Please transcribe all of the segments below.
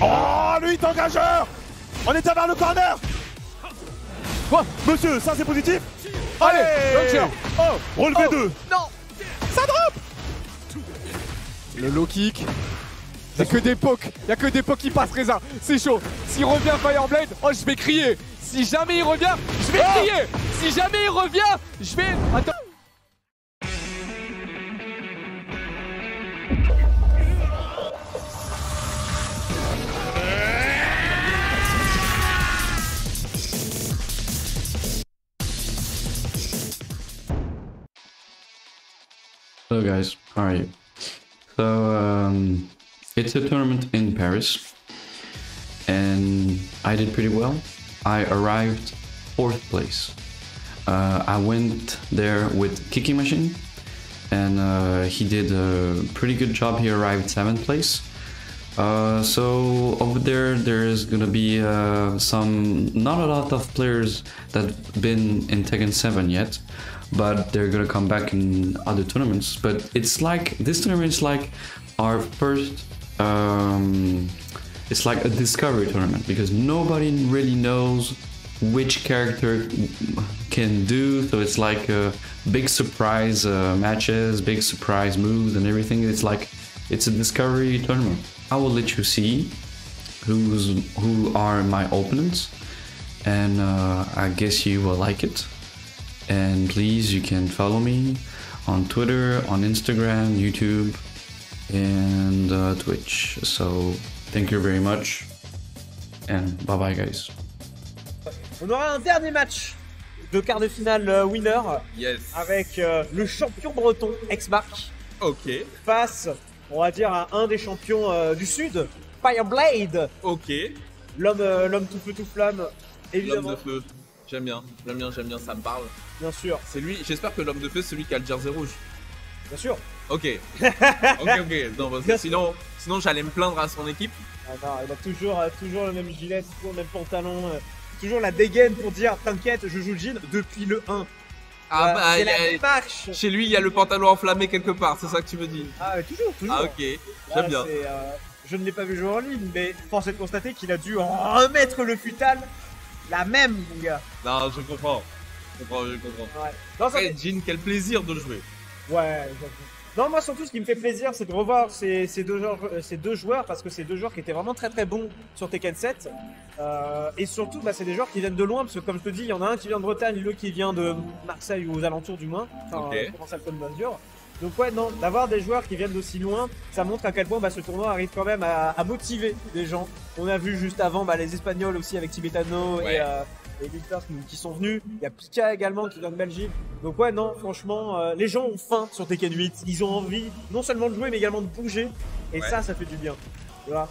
Oh, hit engageur On est vers le corner Quoi? Monsieur, ça c'est positif? Allez, Allez. Oh, relevé 2 Non Ça drop Le low kick. Y'a que des pokes, y'a que des pokes qui passent Reza, c'est chaud. S'il revient Fireblade, oh je vais crier. Si jamais il revient, je vais Oh crier. Si jamais il revient, je vais. Attends. Guys, how are you? So um, it's a tournament in Paris, and I did pretty well. I arrived fourth place. Uh, I went there with Kiki Machine, and uh, he did a pretty good job. He arrived seventh place. Uh, so over there, there is gonna be uh, some not a lot of players that been in Tekken 7 yet, but they're gonna come back in other tournaments. But it's like this tournament is like our first. Um, it's like a discovery tournament because nobody really knows which character can do. So it's like a big surprise uh, matches, big surprise moves, and everything. It's like it's a discovery tournament. I will let you see who's who are my opponents, and uh, I guess you will like it. And please, you can follow me on Twitter, on Instagram, YouTube, and uh, Twitch. So thank you very much, and bye bye, guys. On aura un dernier match de quart de finale euh, winner Yes. avec euh, le champion breton X-Mark Ok. face, on va dire, à un des champions euh, du sud, Fireblade, Ok. l'homme euh, l'homme tout feu tout flamme, L'homme évidemment, de feu. J'aime bien. J'aime bien, j'aime bien, ça me parle. Bien sûr, C'est lui. J'espère que l'homme de feu, c'est celui qui a le jersey rouge. bien sûr. Ok. ok, ok. Non, parce que sinon, sinon j'allais me plaindre à son équipe. Ah non, il a toujours, euh, toujours le même gilet, toujours le même pantalon, euh, toujours la dégaine pour dire t'inquiète, je joue le jean depuis le 1. Ah Voilà, bah, c'est la a- marche. chez lui, il y a le pantalon enflammé quelque part. C'est ça que tu me dis. Ah toujours, toujours. Ah ok. Voilà, J'aime bien. euh, je ne l'ai pas vu jouer en ligne, mais force est de constater qu'il a dû remettre le futal la même, mon gars. Non, je comprends. Je comprends, je comprends. Ouais. Non, ça Après, Jean, quel plaisir de le jouer. Ouais, j'avoue. Non, moi surtout, ce qui me fait plaisir, c'est de revoir ces, ces deux joueurs, euh, ces deux joueurs, parce que c'est deux joueurs qui étaient vraiment très très bons sur Tekken 7. Euh, et surtout, bah, c'est des joueurs qui viennent de loin, parce que comme je te dis, il y en a un qui vient de Bretagne, l'autre qui vient de Marseille ou aux alentours du moins. Enfin, Ok. le Côte d'Azur. Donc ouais, non, d'avoir des joueurs qui viennent d'aussi loin, ça montre à quel point bah, ce tournoi arrive quand même à, à motiver des gens. On a vu juste avant bah, les Espagnols aussi avec Tibetano Ouais. et, euh, Victor qui- sont venus. Il y a Pika également qui vient de Belgique. Donc ouais, non, franchement, euh, les gens ont faim sur Tekken 8. Ils ont envie non seulement de jouer, mais également de bouger. Et Ouais. ça, ça fait du bien. Vois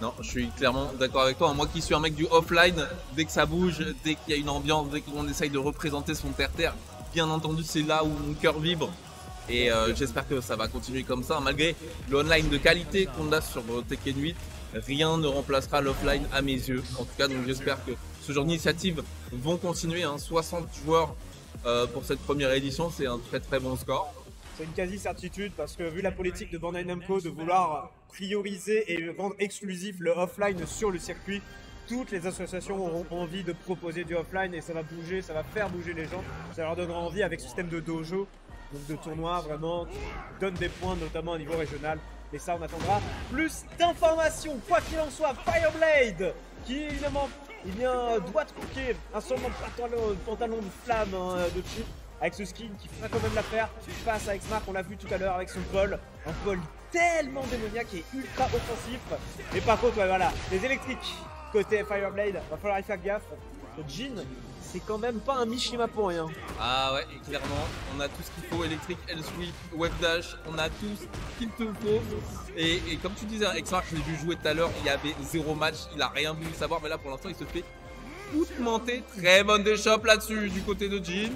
Non, je suis clairement d'accord avec toi. Moi qui suis un mec du offline, dès que ça bouge, dès qu'il y a une ambiance, dès qu'on essaye de représenter son terre-terre, bien entendu, c'est là où mon cœur vibre. Et euh, j'espère que ça va continuer comme ça. Malgré le online de qualité qu'on a sur Tekken 8, rien ne remplacera l'offline à mes yeux. En tout cas, donc j'espère que ce genre d'initiatives vont continuer. hein. 60 joueurs euh, pour cette première édition, c'est un très très bon score. C'est une quasi-certitude parce que vu la politique de Bandai Namco de vouloir prioriser et rendre exclusif le offline sur le circuit, toutes les associations auront envie de proposer du offline et ça va bouger, ça va faire bouger les gens. Ça leur donnera envie avec système de dojo, donc de tournois vraiment qui donne des points notamment au niveau régional. Et ça, on attendra plus d'informations. Quoi qu'il en soit, Fireblade, qui évidemment, eh bien, doit trouver un seulement pantalon, pantalon de flamme hein, de chip avec ce skin qui fera quand même l'affaire face à X-Mark, on l'a vu tout à l'heure avec son Paul, un Paul tellement démoniaque et ultra offensif. Mais par contre, ouais, voilà, les électriques côté Fireblade, va falloir y faire gaffe. Le Jin, c'est quand même pas un Mishima pour rien. Ah ouais, et clairement, on a tout ce qu'il faut, électrique, L-Sweep, Web Dash, on a tout ce qu'il te faut. Et, comme tu disais, X-Mark, je l'ai vu jouer tout à l'heure, il y avait zéro match, il a rien voulu savoir, mais là pour l'instant il se fait outmenter. Très bonne déchoppe là-dessus du côté de Jean.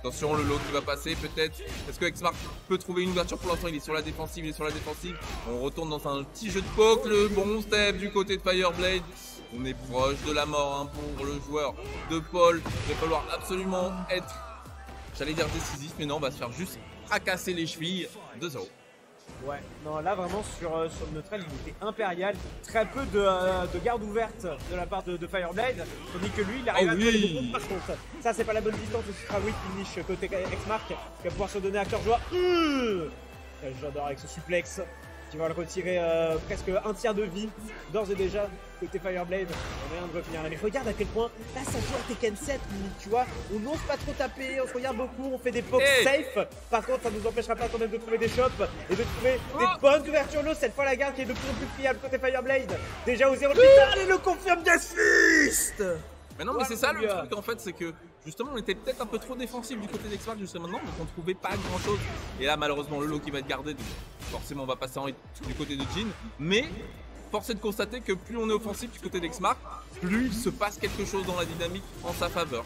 Attention, le lot qui va passer peut-être. Est-ce que X-Mark peut trouver une ouverture? Pour l'instant Il est sur la défensive, il est sur la défensive. On retourne dans un petit jeu de poke, le bon step du côté de Fireblade. On est proche de la mort hein, pour le joueur de Paul. Il va falloir absolument être, j'allais dire décisif, mais non, on va se faire juste fracasser les chevilles. 2-0. Ouais, non, là vraiment sur, euh, sur le neutral, il était impérial. Très peu de, euh, de garde ouverte de la part de, de Fireblade. Tandis que lui, il arrive Oh à oui. Par contre, ça, c'est pas la bonne distance. Ce sera oui finish côté X-Mark qui va pouvoir se donner à cœur joie. Mmh J'adore avec ce suplex qui va le retirer euh, presque un tiers de vie d'ores et déjà côté Fireblade. On vient de revenir là. Mais regarde à quel point là ça joue à Tekken 7, limite, tu vois. On n'ose pas trop taper, on se regarde beaucoup, on fait des pokes Hey. safe. Par contre, ça nous empêchera pas quand même de trouver des shops et de trouver des Oh. bonnes ouvertures low. Cette fois, la garde qui est de plus en plus fiable côté Fireblade. Déjà au 0 Allez, le confirme Gas Fist Mais non, mais c'est ça le truc en fait, c'est que justement on était peut-être un peu trop défensif du côté d'Exmark jusqu'à maintenant, donc on trouvait pas grand chose. Et là, malheureusement, le lot qui va être gardé, donc forcément on va passer en du côté de Jin. Mais force est de constater que plus on est offensif du côté d'Exmark, plus il se passe quelque chose dans la dynamique en sa faveur.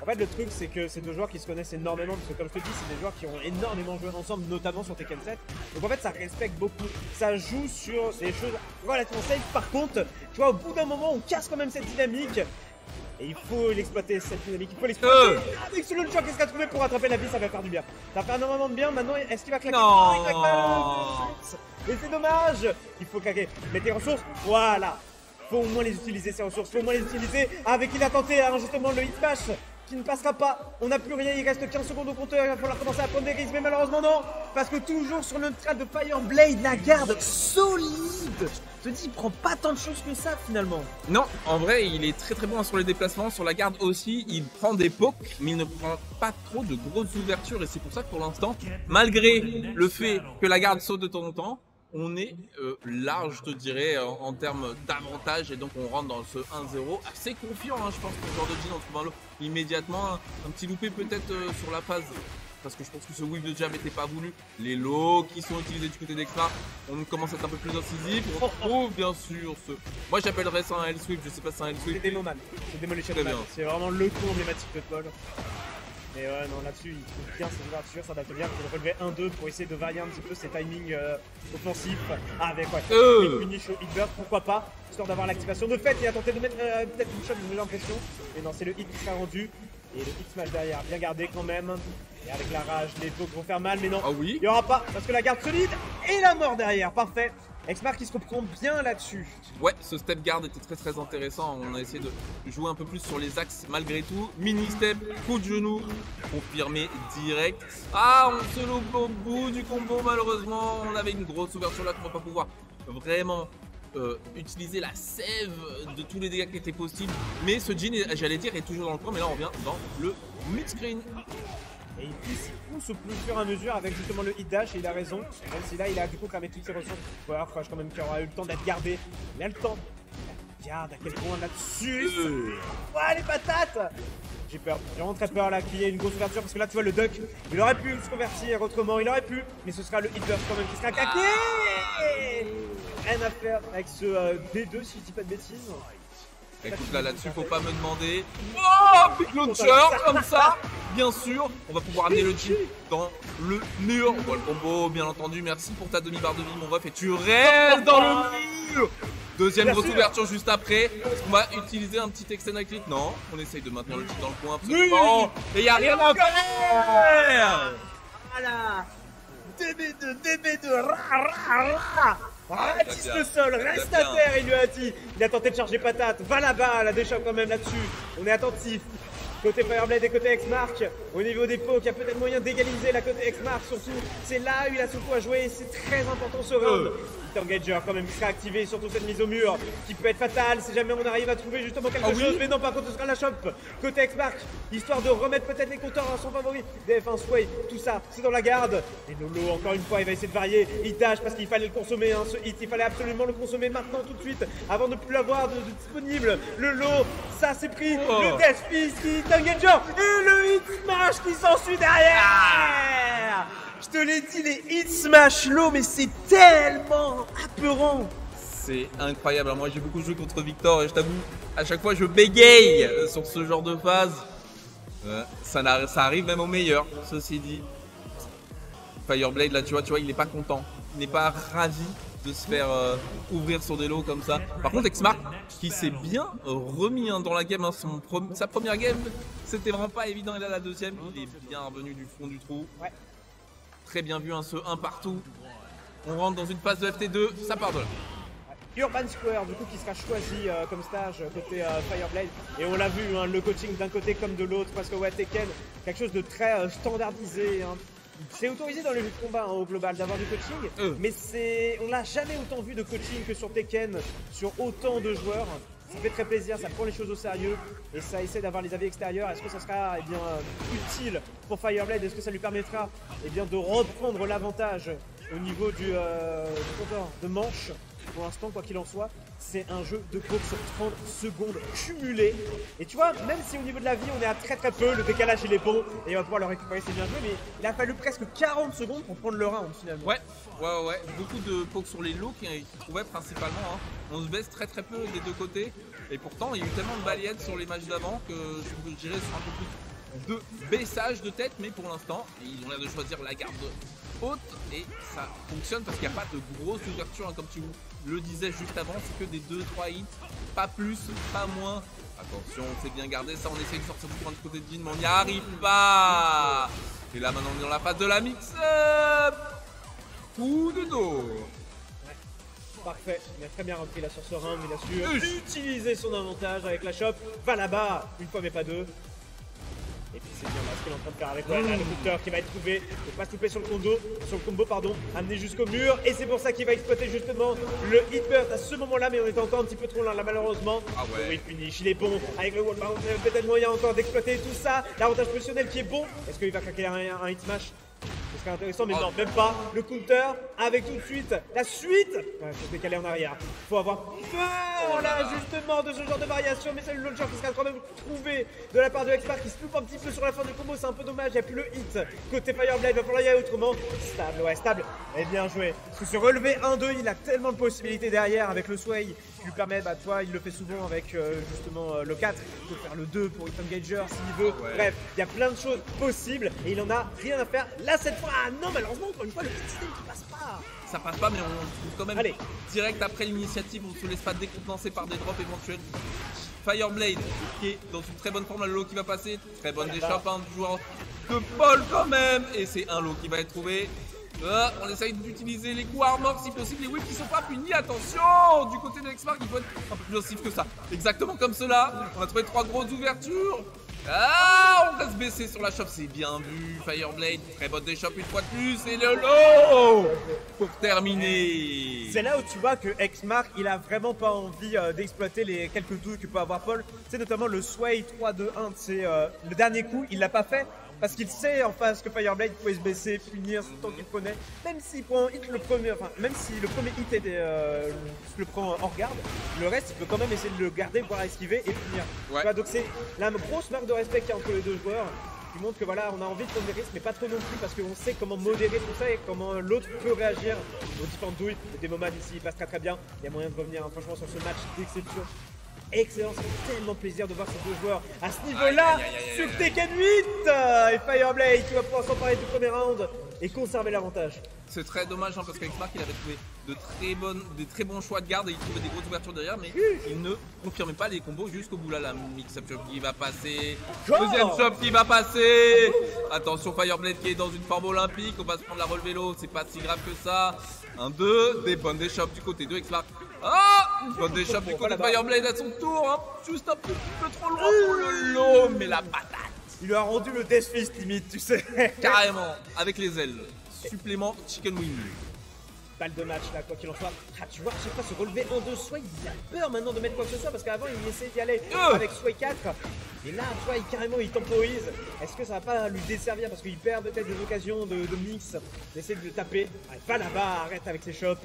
En fait, le truc, c'est que c'est deux joueurs qui se connaissent énormément, parce que comme je te dis, c'est des joueurs qui ont énormément joué ensemble, notamment sur Tekken 7. Donc en fait, ça respecte beaucoup. Ça joue sur des choses relativement safe. Par contre, tu vois, au bout d'un moment, on casse quand même cette dynamique. Et il faut l'exploiter, cette dynamique. Il faut l'exploiter. Euh. Avec ce launcher, qu'est-ce qu'il a trouvé pour rattraper la vie Ça va faire du bien. Ça fait énormément de bien. Maintenant, est-ce qu'il va claquer Non. il claque pas. Mais c'est dommage. Il faut claquer. Mais tes ressources, voilà. Faut au moins les utiliser, ces ressources. Faut au moins les utiliser. Avec il a tenté hein, justement le hit smash qui ne passera pas. On n'a plus rien, il reste 15 secondes au compteur. Il va falloir commencer à prendre des risques. Mais malheureusement, non. Parce que toujours sur le trade de Fireblade, la garde solide. Je te dis, il prend pas tant de choses que ça finalement. Non, en vrai, il est très très bon sur les déplacements, sur la garde aussi. Il prend des pokes, mais il ne prend pas trop de grosses ouvertures. Et c'est pour ça que pour l'instant, malgré le fait que la garde saute de temps en temps, on est euh, large, je te dirais, en, en termes d'avantage. Et donc, on rentre dans ce 1-0 assez confiant, hein, je pense, pour le joueur de Jin. On trouve un lot immédiatement. Un, un petit loupé peut-être euh, sur la phase. Parce que je pense que ce whip de jab n'était pas voulu. Les lots qui sont utilisés du côté d'Extra, on commence à être un peu plus incisif. On retrouve bien sûr ce. Moi j'appellerais ça un L-Sweep, je sais pas si c'est un C'est L-Sweep. C'est Demolition Très Man. bien. C'est vraiment le coup emblématique de Paul. Mais ouais, non, là-dessus, il trouve bien ses ouvertures, ça date bien pour relever 1-2 pour essayer de varier un petit peu ses timings euh, offensifs. avec ouais, Euh. une finish au hit burst, pourquoi pas, histoire d'avoir l'activation de fait. Il a tenté de mettre euh, peut-être une shot, j'ai l'impression. Mais non, c'est le hit qui sera rendu. Et le hit smash derrière, bien gardé quand même. Et avec la rage, les pokes vont faire mal, mais non. Ah oui Il n'y aura pas, parce que la garde solide et la mort derrière, parfait. Exmar qui se reprend bien là-dessus. Ouais, ce step guard était très très intéressant. On a essayé de jouer un peu plus sur les axes malgré tout. Mini step, coup de genou, confirmé direct. Ah, on se loupe au bout du combo malheureusement. On avait une grosse ouverture là qu'on va pas pouvoir vraiment euh, utiliser la sève de tous les dégâts qui étaient possibles. Mais ce jean, j'allais dire, est toujours dans le coin. Mais là, on revient dans le mid-screen. Et il pousse, au plus fur et à mesure avec justement le hit dash et il a raison. Même si là il a du coup cramé toutes ses ressources. Voilà, Crush quand même qui aura eu le temps d'être gardé. Il a le temps. Regarde à quel point là-dessus. Ouais les patates J'ai peur, j'ai vraiment très peur là qu'il y ait une grosse ouverture parce que là tu vois le duck, il aurait pu se convertir autrement, il aurait pu, mais ce sera le hit burst quand même qui sera claqué Rien à faire avec ce euh, D2 si je dis pas de bêtises. Écoute là là-dessus, faut pas me demander. Oh, big launcher comme ça. Bien sûr, on va pouvoir amener le jean dans le mur. On voit le combo, bien entendu. Merci pour ta demi-barre de vie, mon ref. Et tu restes dans le mur. Deuxième grosse ouverture juste après. Est-ce qu'on va utiliser un petit extend Non, on essaye de maintenir le jean dans le coin. Absolument. Et y a rien à faire. Voilà DB2, DB2, ra ra ra Ratisse le sol, reste à terre, il lui a dit. Il a tenté de charger patate, va là-bas, la déchoppe quand même là-dessus. On est attentif. Côté Fireblade et côté X-Mark, au niveau des pots, il y a peut-être moyen d'égaliser la côté X-Mark surtout. C'est là où il a son coup à jouer, c'est très important ce round. Hit Engager quand même qui sera activé, surtout cette mise au mur, qui peut être fatale si jamais on arrive à trouver justement quelque Ah oui chose. Mais non, par contre, ce sera la chope. Côté X-Mark, histoire de remettre peut-être les compteurs à son favori. DF1 Sway, tout ça, c'est dans la garde. Et Lolo, encore une fois, il va essayer de varier. Il dash parce qu'il fallait le consommer, hein, ce hit. Il fallait absolument le consommer maintenant, tout de suite, avant de ne plus l'avoir de, de disponible. Le lot, ça c'est pris. Oh. Le Death Fist qui est Engager. Et le hit smash qui s'ensuit derrière. Je te l'ai dit, les hit smash low, mais c'est tellement apeurant. C'est incroyable. Alors moi j'ai beaucoup joué contre Victor et je t'avoue, à chaque fois je bégaye sur ce genre de phase. Euh, ça, n'a- ça arrive même au meilleur, ceci dit. Fireblade là tu vois, tu vois, il est pas content. Il n'est pas ravi de se faire euh, ouvrir sur des lots comme ça. Par contre Exmark qui s'est bien remis hein, dans la game, hein, son pre- sa première game, c'était vraiment pas évident et là la deuxième, il est bien revenu du fond du trou. Ouais. Très bien vu, hein, ce 1 partout. On rentre dans une phase de FT2, ça part de là. Urban Square, du coup, qui sera choisi euh, comme stage euh, côté euh, Fireblade. Et on l'a vu, hein, le coaching d'un côté comme de l'autre, parce que ouais, Tekken, quelque chose de très euh, standardisé. hein. C'est autorisé dans les jeux de combat hein, au global d'avoir du coaching, mais c'est, on l'a jamais autant vu de coaching que sur Tekken, sur autant de joueurs. Ça fait très plaisir, ça prend les choses au sérieux et ça essaie d'avoir les avis extérieurs. Est-ce que ça sera eh utile pour Fireblade? Est-ce que ça lui permettra eh de reprendre l'avantage au niveau du, euh, de manche? Pour l'instant, quoi qu'il en soit, c'est un jeu de course sur 30 secondes cumulées. Et tu vois, même si au niveau de la vie, on est à très très peu, le décalage il est bon et on va pouvoir le récupérer, c'est bien joué, mais il a fallu presque 40 secondes pour prendre le round finalement. Ouais, ouais, ouais. Beaucoup de pokes sur les lots qui, trouvaient principalement. hein. On se baisse très très peu des deux côtés. Et pourtant, il y a eu tellement de balayettes sur les matchs d'avant que je je dirais sur un peu plus de baissage de tête. Mais pour l'instant, ils ont l'air de choisir la garde haute et ça fonctionne parce qu'il n'y a pas de grosse ouverture, hein, comme tu le disais juste avant. C'est que des 2-3 hits, pas plus, pas moins. Attention, c'est bien gardé ça. On essaye de sortir du point du côté de Jean, mais on n'y arrive pas. Et là, maintenant, on est dans la phase de la mix-up. Coup de dos. Parfait, il a très bien repris là sur ce round, il a su utiliser son avantage avec la shop, va là-bas, une fois mais pas deux. Et puis c'est bien ce qu'il est en train de faire avec là, le booter qui va être trouvé, ne pas se louper sur le combo, sur le combo pardon, amené jusqu'au mur, et c'est pour ça qu'il va exploiter justement le hit burst à ce moment-là, mais on était encore un petit peu trop loin là malheureusement. Ah ouais. Oui, finish, il est bon, avec le wall a peut-être moyen encore d'exploiter tout ça, l'avantage positionnel qui est bon. Est-ce qu'il va craquer un, un hit smash serait intéressant, mais Oh. non, même pas. Le counter avec tout de suite la suite. Ouais, faut se décaler en arrière. Faut avoir peur là justement de ce genre de variation, mais c'est le launcher qui sera quand même trouvé de la part de Expert qui se loupe un petit peu sur la fin du combo. C'est un peu dommage, il n'y a plus le hit. Côté Fireblade, va falloir y aller autrement. Stable, ouais, stable. Et bien joué. Parce que se relever 1-2, il a tellement de possibilités derrière avec le sway qui lui permet, bah toi, il le fait souvent avec euh, justement euh, le 4, de faire le 2 pour Hit Engager s'il veut. Ouais. Bref, il y a plein de choses possibles et il en a rien à faire là cette fois. Ah non, malheureusement, encore une fois, le petit système qui passe pas. Ça passe pas, mais on trouve quand même Allez. direct après l'initiative. On se laisse pas décontenancer par des drops éventuels. Fireblade qui est dans une très bonne forme, le lot qui va passer. Très bonne déchappe hein, du joueur de Paul quand même. Et c'est un lot qui va être trouvé. Ah, on essaye d'utiliser les coups armor si possible. Les whips qui sont pas punis. Attention Du côté de Xmark, il faut être un peu plus offensif que ça. Exactement comme cela. On a trouvé trois grosses ouvertures. Ah, on reste baissé sur la shop, c'est bien vu. Fireblade, très bonne déchoppe une fois de plus. Et le pour terminer. C'est là où tu vois que X-Mark, il a vraiment pas envie euh, d'exploiter les quelques douilles que peut avoir Paul. C'est notamment le Sway 3-2-1, c'est euh, le dernier coup, il l'a pas fait. Parce qu'il sait en face que Fireblade pouvait se baisser, punir tant qu'il prenait. Même s'il prend hit le premier, enfin, même si le premier hit était, euh, le prend hors garde, le reste il peut quand même essayer de le garder, voire esquiver et punir. Ouais. Vois, donc c'est la grosse marque de respect qu'il y a entre les deux joueurs qui montre que voilà, on a envie de prendre des risques, mais pas trop non plus parce qu'on sait comment modérer tout ça et comment l'autre peut réagir aux différentes douilles. Le Demoman ici, il passe très très bien. Il y a moyen de revenir hein, franchement sur ce match d'exception. Excellent, ça fait tellement plaisir de voir ces deux joueurs à ce niveau-là sur. Tekken 8 euh, et Fireblade qui va pouvoir s'emparer du premier round et conserver l'avantage. C'est très dommage hein, parce qu'avec il avait trouvé de très bonnes, des très bons choix de garde et il trouvait des grosses ouvertures derrière mais il ne confirmait pas les combos jusqu'au bout là la mix-up shop qui va passer. Deuxième shop qui va passer. Attention Fireblade qui est dans une forme olympique, on va se prendre la relevée l'eau, c'est pas si grave que ça. Un 2, des bonnes des shops du côté de X-Mark. Ah shops du côté de Fireblade à son tour, hein. juste un petit peu trop loin pour le lot, mais la patate Il lui a rendu le Death Fist limite, tu sais. carrément avec les ailes. Supplément chicken wing. Balle de match là, quoi qu'il en soit. Ah, tu vois, à chaque fois se relever en deux Sway, il a peur maintenant de mettre quoi que ce soit parce qu'avant il essayait d'y aller Euh. avec Sway 4. Et là, tu vois, il, carrément il temporise. Est-ce que ça va pas lui desservir parce qu'il perd peut-être des occasions de, de mix, d'essayer de le taper? Ah, Va là-bas, arrête avec ses chops.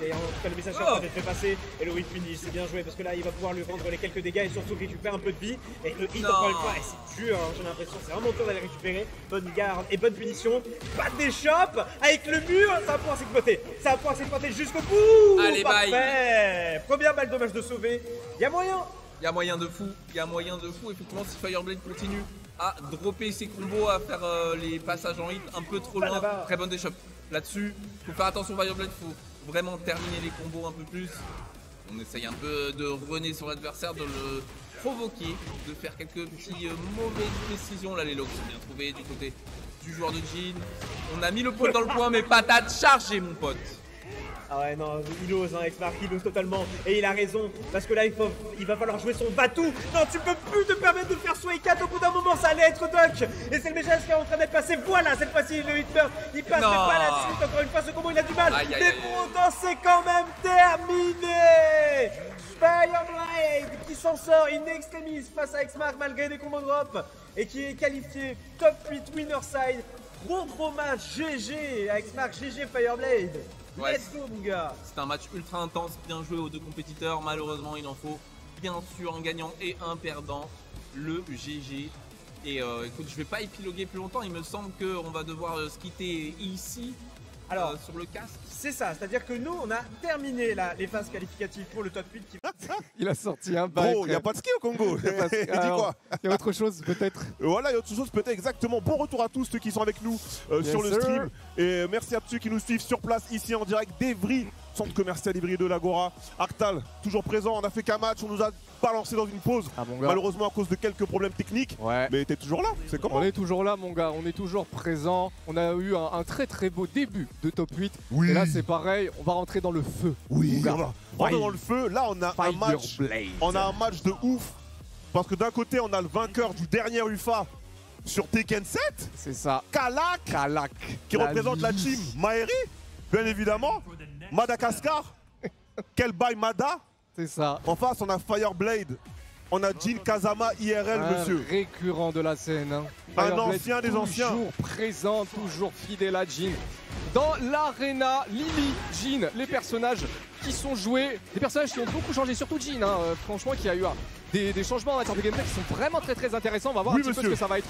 Et en tout cas, le message Oh. oh. fait passer. Et le whip finish, c'est bien joué parce que là il va pouvoir lui rendre les quelques dégâts et surtout récupérer un peu de vie. Et le hit encore une fois, et c'est dur, hein, j'ai l'impression, c'est vraiment dur d'aller récupérer. Bonne garde et bonne punition. Pas des chops avec le mur, ça va pouvoir s'exploiter. Ça va pouvoir jusqu'au bout. Allez, bye. Parfait. Première balle dommage de sauver. Y a moyen. Il y a moyen de fou, il y a moyen de fou. Effectivement, si Fireblade continue à dropper ses combos, à faire euh, les passages en hit un peu trop loin, très bonne déchoppe. Là-dessus, faut faire attention Fireblade, faut vraiment terminer les combos un peu plus. On essaye un peu de rener sur l'adversaire, de le provoquer, de faire quelques petits euh, mauvaises décisions. Là, les locks sont bien trouvés du côté du joueur de Jean. On a mis le poil dans le point, mais patate chargée, mon pote. Ah ouais, non, il ose, hein, X-Mark, il ose totalement. Et il a raison, parce que là, il, faut, il va falloir jouer son batou. Non, tu peux plus te permettre de faire Sway 4 au bout d'un moment, ça allait être Duck. Et c'est le message qui est en train d'être passé. Voilà, cette fois-ci, le hitburn, il passe Non. pas la suite. Encore une fois, ce combo, il a du mal. Aïe, aïe, Mais pour autant, c'est quand même terminé. Fireblade qui s'en sort in extremis face à X-Mark malgré des combos drop et qui est qualifié top 8 winner side. Gros gros match GG à X-Mark, GG Fireblade. Ouais. Let's go mon gars. C'est un match ultra intense, bien joué aux deux compétiteurs. Malheureusement, il en faut bien sûr un gagnant et un perdant, le GG. Et euh, écoute, je vais pas épiloguer plus longtemps. Il me semble qu'on va devoir euh, se quitter ici, Alors, euh, sur le casque. c'est ça, c'est-à-dire que nous, on a terminé là, les phases qualificatives pour le top 8 qui Il a sorti un bail. Il a pas de ski au Congo. Il y pas y a autre chose peut-être Voilà, il y a autre chose peut-être exactement. Bon retour à tous ceux qui sont avec nous euh, Yes, sur le sir. stream. Et merci à tous ceux qui nous suivent sur place ici en direct d'Evry, centre commercial hybride de l'Agora. Arctal, toujours présent. On a fait qu'un match, on nous a balancé dans une pause. Ah mon gars. Malheureusement à cause de quelques problèmes techniques. Ouais. Mais t'es toujours là, c'est comment On est toujours là mon gars, on est toujours présent. On a eu un, un très très beau début de top 8. Oui. Et là c'est pareil, on va rentrer dans le feu. Oui, on va rentrer dans le feu. Là, on a un match. On a un match de ouf. Parce que d'un côté, on a le vainqueur du dernier UFA sur Tekken 7, C'est ça. Kalak, Kalak. qui représente la team Maeri, bien évidemment. Madagascar, quel bail Mada? C'est ça. En face, on a Fireblade. On a Jin Kazama IRL, Un monsieur. récurrent de la scène. hein. Un ancien des anciens. Toujours présent, toujours fidèle à Jean. Dans l'arena, Lily, Jean, les personnages qui sont joués, des personnages qui ont beaucoup changé, surtout Jean, hein, euh, franchement, qui a eu un- des, des changements en matière de gameplay qui sont vraiment très très intéressants. On va voir Oui, un petit peu ce que ça va être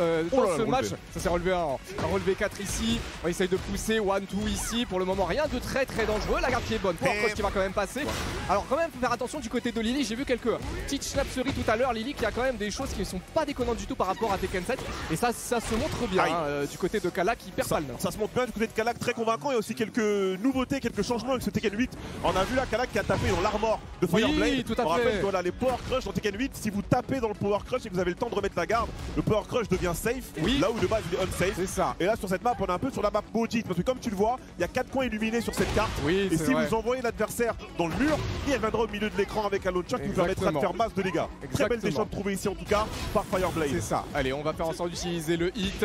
euh, Oh dans là, ce match. relevé. Ça s'est relevé un, un relevé 4 ici. On essaye de pousser, 1-2 ici. Pour le moment, rien de très très dangereux. La garde qui est bonne. Power Et- Crush qui va quand même passer. Alors quand même, faut faire attention du côté de Lily. J'ai vu quelques petites schnapseries tout à l'heure. Lily qui a quand même des choses qui ne sont pas déconnantes du tout par rapport à Tekken 7. Et ça, ça se montre bien hein, euh, du côté de Kala qui perd Ça, pas le nord. ça se montre bien du côté de Kalak, très convaincant. Il y a aussi quelques nouveautés, quelques changements avec ce Tekken 8. On a vu là Kalak qui a tapé dans l'armor de Oui, Fireblade. tout à On fait. rappelle voilà, les Power Crush dans Tekken 8, si vous tapez dans le Power Crush et que vous avez le temps de remettre la garde, le Power Crush devient safe. Oui. Là où de base il est unsafe. C'est ça. Et là sur cette map, on est un peu sur la map maudite parce que comme tu le vois, il y a quatre coins illuminés sur cette carte. Oui, Et si vrai. vous envoyez l'adversaire dans le mur, il viendra au milieu de l'écran avec un launcher qui vous permettra de Exactement. faire masse de dégâts. Très belle Exactement. déchante trouvée ici en tout cas par Fireblade. C'est ça. Allez, on va faire en sorte d'utiliser le hit.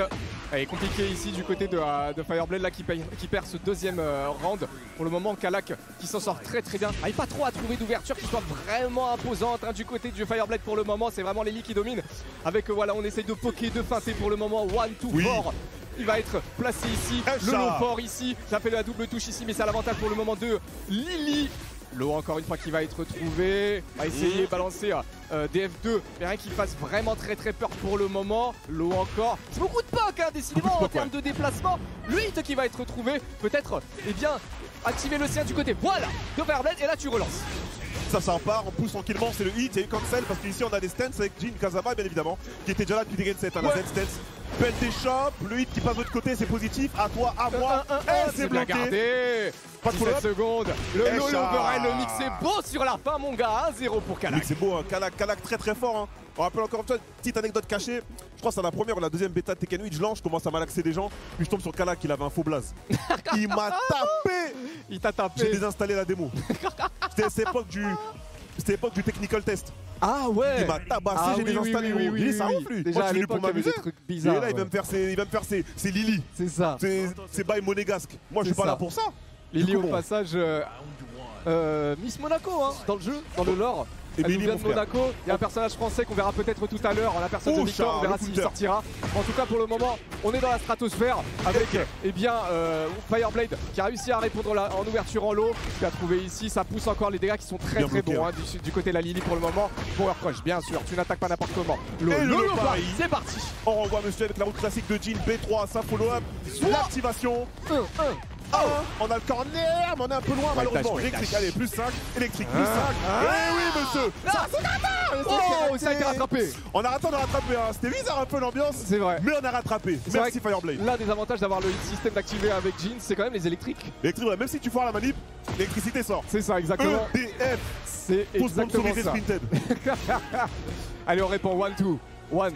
Elle est compliqué ici du côté de, euh, de Fireblade là qui, paye- qui perd ce deuxième euh, round. Pour le moment, Kalak qui s'en sort très très bien. Arrive pas trop à trouver d'ouverture qui soit vraiment imposante hein, du côté du Fireblade pour le moment. C'est vraiment Lily qui domine. Avec euh, voilà, on essaye de poker, de feinter pour le moment. One, two, Oui. four. Il va être placé ici. Le low fort ici. Ça fait la double touche ici, mais c'est à l'avantage pour le moment de Lily. L'eau encore une fois qui va être trouvé. On va essayer de balancer euh, DF2. Mais rien qui fasse vraiment très très peur pour le moment. L'eau encore. C'est beaucoup de poc hein, décidément en termes de déplacement. Le hit qui va être trouvé. Peut-être, eh bien, activer le sien du côté. Voilà, de Fireblade. Et là tu relances. Ça, repart, on pousse tranquillement, c'est le hit, il y a eu cancel parce qu'ici on a des stances avec Jin Kazama bien évidemment, qui était déjà là depuis Tekken 7, hein, la Ouais. Z stance. Belle déchoppe, le hit qui passe de l'autre côté, c'est positif, à toi, à moi, Un, un, un, et c'est bien bloqué. Pas de 17 follow-up. secondes. Le chat. overhead, le mix est beau sur la fin, mon gars. 1-0 pour Oui, Kalak. c'est beau, hein. Kalak, Kalak très très fort. Hein. On rappelle encore une fois, petite anecdote cachée. Je crois que c'est la première ou la deuxième bêta de Tekken 8. Je lance, je commence à malaxer des gens. Puis je tombe sur Kalak, il avait un faux blaze. il m'a tapé Il t'a J'ai tapé. désinstallé la démo. C'était à cette époque du. C'était l'époque du technical test. Ah ouais. Il m'a tabassé, Ah j'ai oui, désinstallé. oui, oui, oui, oui, ça oui. ouf lui. Déjà Moi, je suis l'époque, pour m'amuser. Et là, il va ouais. me faire ses, il va me faire ses, ses Lily. C'est ça. C'est bail monégasque. Moi, je suis pas là pour ça. Lily au bon. passage. euh, euh, Miss Monaco hein, dans le jeu, dans le lore. Et Elle vient de. Monaco. Il y a un personnage français qu'on verra peut-être tout à l'heure. La personne de Oh, Victor, on verra s'il sortira. En tout cas, pour le moment, on est dans la stratosphère avec eh bien, euh, Fireblade qui a réussi à répondre en ouverture en lot. Qui a trouvé ici, ça pousse encore les dégâts qui sont très Bien très bons hein. hein, du, du côté de la Lily pour le moment. Power Crush, bien sûr, tu n'attaques pas n'importe comment. Le, Et c'est parti. On renvoie monsieur avec la route classique de Jean B3, ça follow-up. L'activation. 1, 1. Ah, on a le corner, mais on est un peu loin malheureusement. Électrique, allez, plus 5. Électrique, plus 5. Ah. Eh oui, monsieur. Ça, c'est Oh, ça a été rattrapé. On a raté, on a rattrapé. hein. C'était bizarre un peu l'ambiance. C'est vrai. Mais on a rattrapé. Merci Fireblade. L'un des avantages d'avoir le système d'activer avec Jean, c'est quand même les électriques. L'électrique, ouais, même si tu foires la manip, l'électricité sort. C'est ça, exactement. EDF C'est exactement ça. Allez, on répond 1, 2, 1.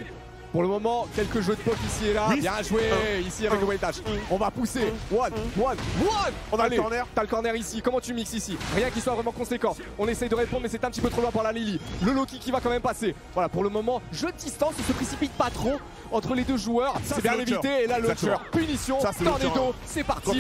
Pour le moment, quelques jeux de pop ici et là. Bien joué Un. ici avec le dash. On va pousser. One, one, one. On a le corner. T'as le corner ici. Comment tu mixes ici? Rien qui soit vraiment conséquent. On essaye de répondre, mais c'est un petit peu trop loin pour la Lily. Le Loki qui va quand même passer. Voilà, pour le moment, jeu de distance. Il se précipite pas trop entre les deux joueurs. C'est bien évité. Et là, le punition. Ça, c'est Tornado. parti.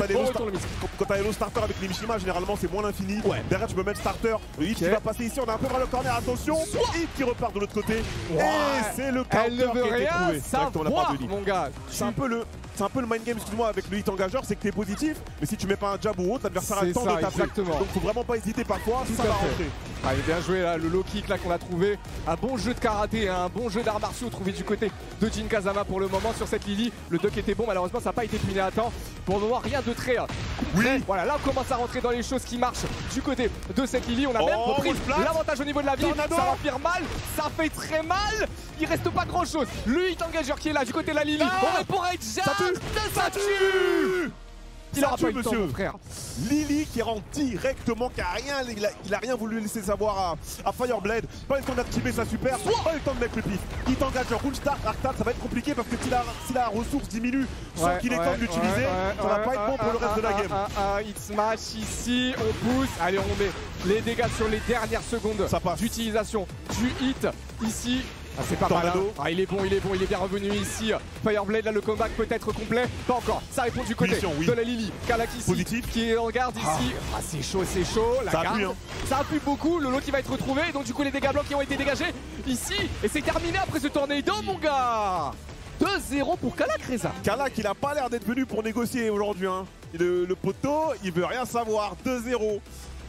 Quand t'as On Hello Starter avec les Mishima, généralement c'est moins l'infini. Derrière, tu peux mettre starter. Hit qui va passer ici, on a un peu vers le corner. Attention, hit qui repart de l'autre côté. Et c'est le counter Rien savoir, mon gars. C'est un peu le. C'est un peu le mind game, excuse-moi, avec le hit engageur, c'est que t'es positif, mais si tu mets pas un jab ou autre, l'adversaire a le temps ça, de taper. exactement. Donc faut vraiment pas hésiter parfois, Tout ça à va rentrer. Allez, bien joué là, le low kick là qu'on a trouvé. Un bon jeu de karaté, hein, un bon jeu d'arts martiaux trouvé du côté de Jin Kazama pour le moment sur cette Lily. Le duck était bon, malheureusement ça n'a pas été puni à temps. Pour le moment, rien de très. euh, concret. Voilà, là on commence à rentrer dans les choses qui marchent du côté de cette Lily. On a Oh, même repris rouge plate. l'avantage au niveau de la vie. Tornado. Ça va faire mal, ça fait très mal. Il reste pas grand chose. Le hit engageur qui est là du côté de la Lily. Ah. On est pour être Ça tue ça tue Il aura pas eu temps, monsieur. mon frère. Lily qui rentre directement, qui a rien, il a, il a rien voulu laisser savoir à, à Fireblade. Pas le temps d'activer sa super, pas le temps de mettre le pif. Il t'engage un Rune Start, Arctad, ça va être compliqué parce que si la, si la ressource diminue sans Ouais, qu'il ait le ouais, temps de l'utiliser, ouais, ça va pas être bon pour le reste de la game. Hit smash ici, on pousse. Allez, on met les dégâts sur les dernières secondes d'utilisation du hit ici. Ah, c'est pas mal. Hein. Ah, il est bon, il est bon, il est bien revenu ici. Fireblade, là, le comeback peut être complet. Pas encore. Ça répond du côté oui. de la Lily. Kalak ici, Positif. qui est en garde ici. Ah, c'est chaud, c'est chaud. La Ça garde. appuie, hein. Ça appuie beaucoup. Le lot qui va être retrouvé. Donc, du coup, les dégâts blancs qui ont été dégagés ici. Et c'est terminé après ce tornado, mon gars. 2-0 pour Kalak Reza. Kalak, il a pas l'air d'être venu pour négocier aujourd'hui. Hein. Le, le poteau, il veut rien savoir. 2-0.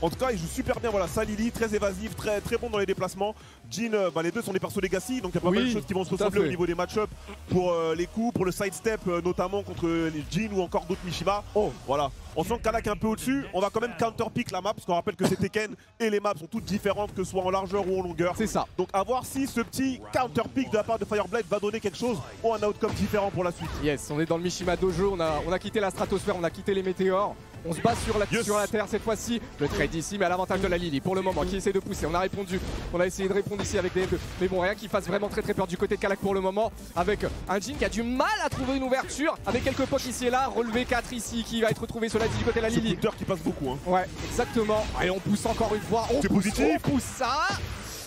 En tout cas, il joue super bien. Voilà, ça, Lily, très évasif, très, très bon dans les déplacements. Jean, euh, bah, les deux sont des persos legacy, donc il y a pas Oui, mal de choses qui vont se ressembler au niveau des match-up pour euh, les coups, pour le sidestep, euh, notamment contre Jean ou encore d'autres Mishima. Oh. Voilà. On sent que Kalak est un peu au-dessus. On va quand même counter-pick la map, parce qu'on rappelle que c'est Tekken et les maps sont toutes différentes, que ce soit en largeur ou en longueur. C'est ça. Donc à voir si ce petit counter-pick de la part de Fireblade va donner quelque chose ou un outcome différent pour la suite. Yes, on est dans le Mishima Dojo, on a, on a quitté la stratosphère, on a quitté les météores. On se bat sur la, Yes. sur la terre cette fois-ci. Le trade ici, mais à l'avantage de la Lily pour le moment, qui essaie de pousser. On a répondu, on a essayé de répondre ici avec des F2. Mais bon, rien qui fasse vraiment très très peur du côté de Kalak pour le moment. Avec un Jin qui a du mal à trouver une ouverture. Avec quelques pocs ici et là. Relevé 4 ici qui va être retrouvé sur la du côté de la Ce Lily. counter qui passe beaucoup. Hein. Ouais, exactement. Allez, on pousse encore une fois. On C'est pousse, positif. on pousse ça.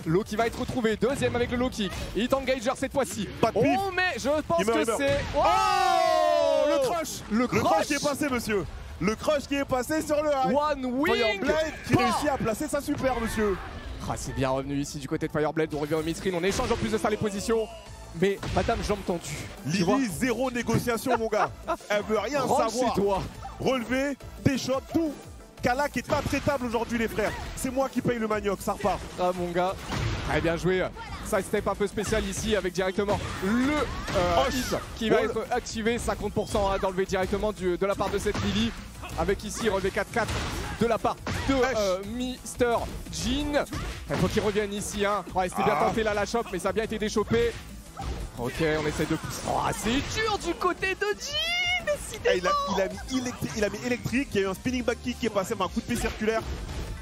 Low qui va être retrouvé, deuxième avec le low kick. Hit engager cette fois-ci. Pas de pif. On met, je pense que c'est. Oh le crush Le Le crush qui est passé, monsieur Le crush qui est passé sur le high One wing Fireblade qui Bah réussit à placer sa super, monsieur Ah, c'est bien revenu ici du côté de Fireblade. On revient au mid-screen. On échange en plus de ça les positions. Mais Madame Jambe tendue. Lily, zéro négociation, mon gars Elle veut rien Rentre savoir chez toi. Relevé, shots, tout Kalak est intraitable aujourd'hui, les frères C'est moi qui paye le manioc, ça repart Ah, mon gars. Très bien joué. Side step un peu spécial ici avec directement le euh, hit qui va Oh, être activé. 50% à d'enlever directement du- de la part de cette Lily. Avec ici relevé 4-4 de la part de euh, Mister Jean. Il faut qu'il revienne ici. Hein. Ouais, C'était bien Ah. tenté là la chope, mais ça a bien été déchopé. Ok, on essaie de pousser. Oh, c'est dur du côté de Jean Eh, il, a, il, a mis électri- il a mis électrique, il y a eu un spinning back kick qui est passé par un coup de pied circulaire.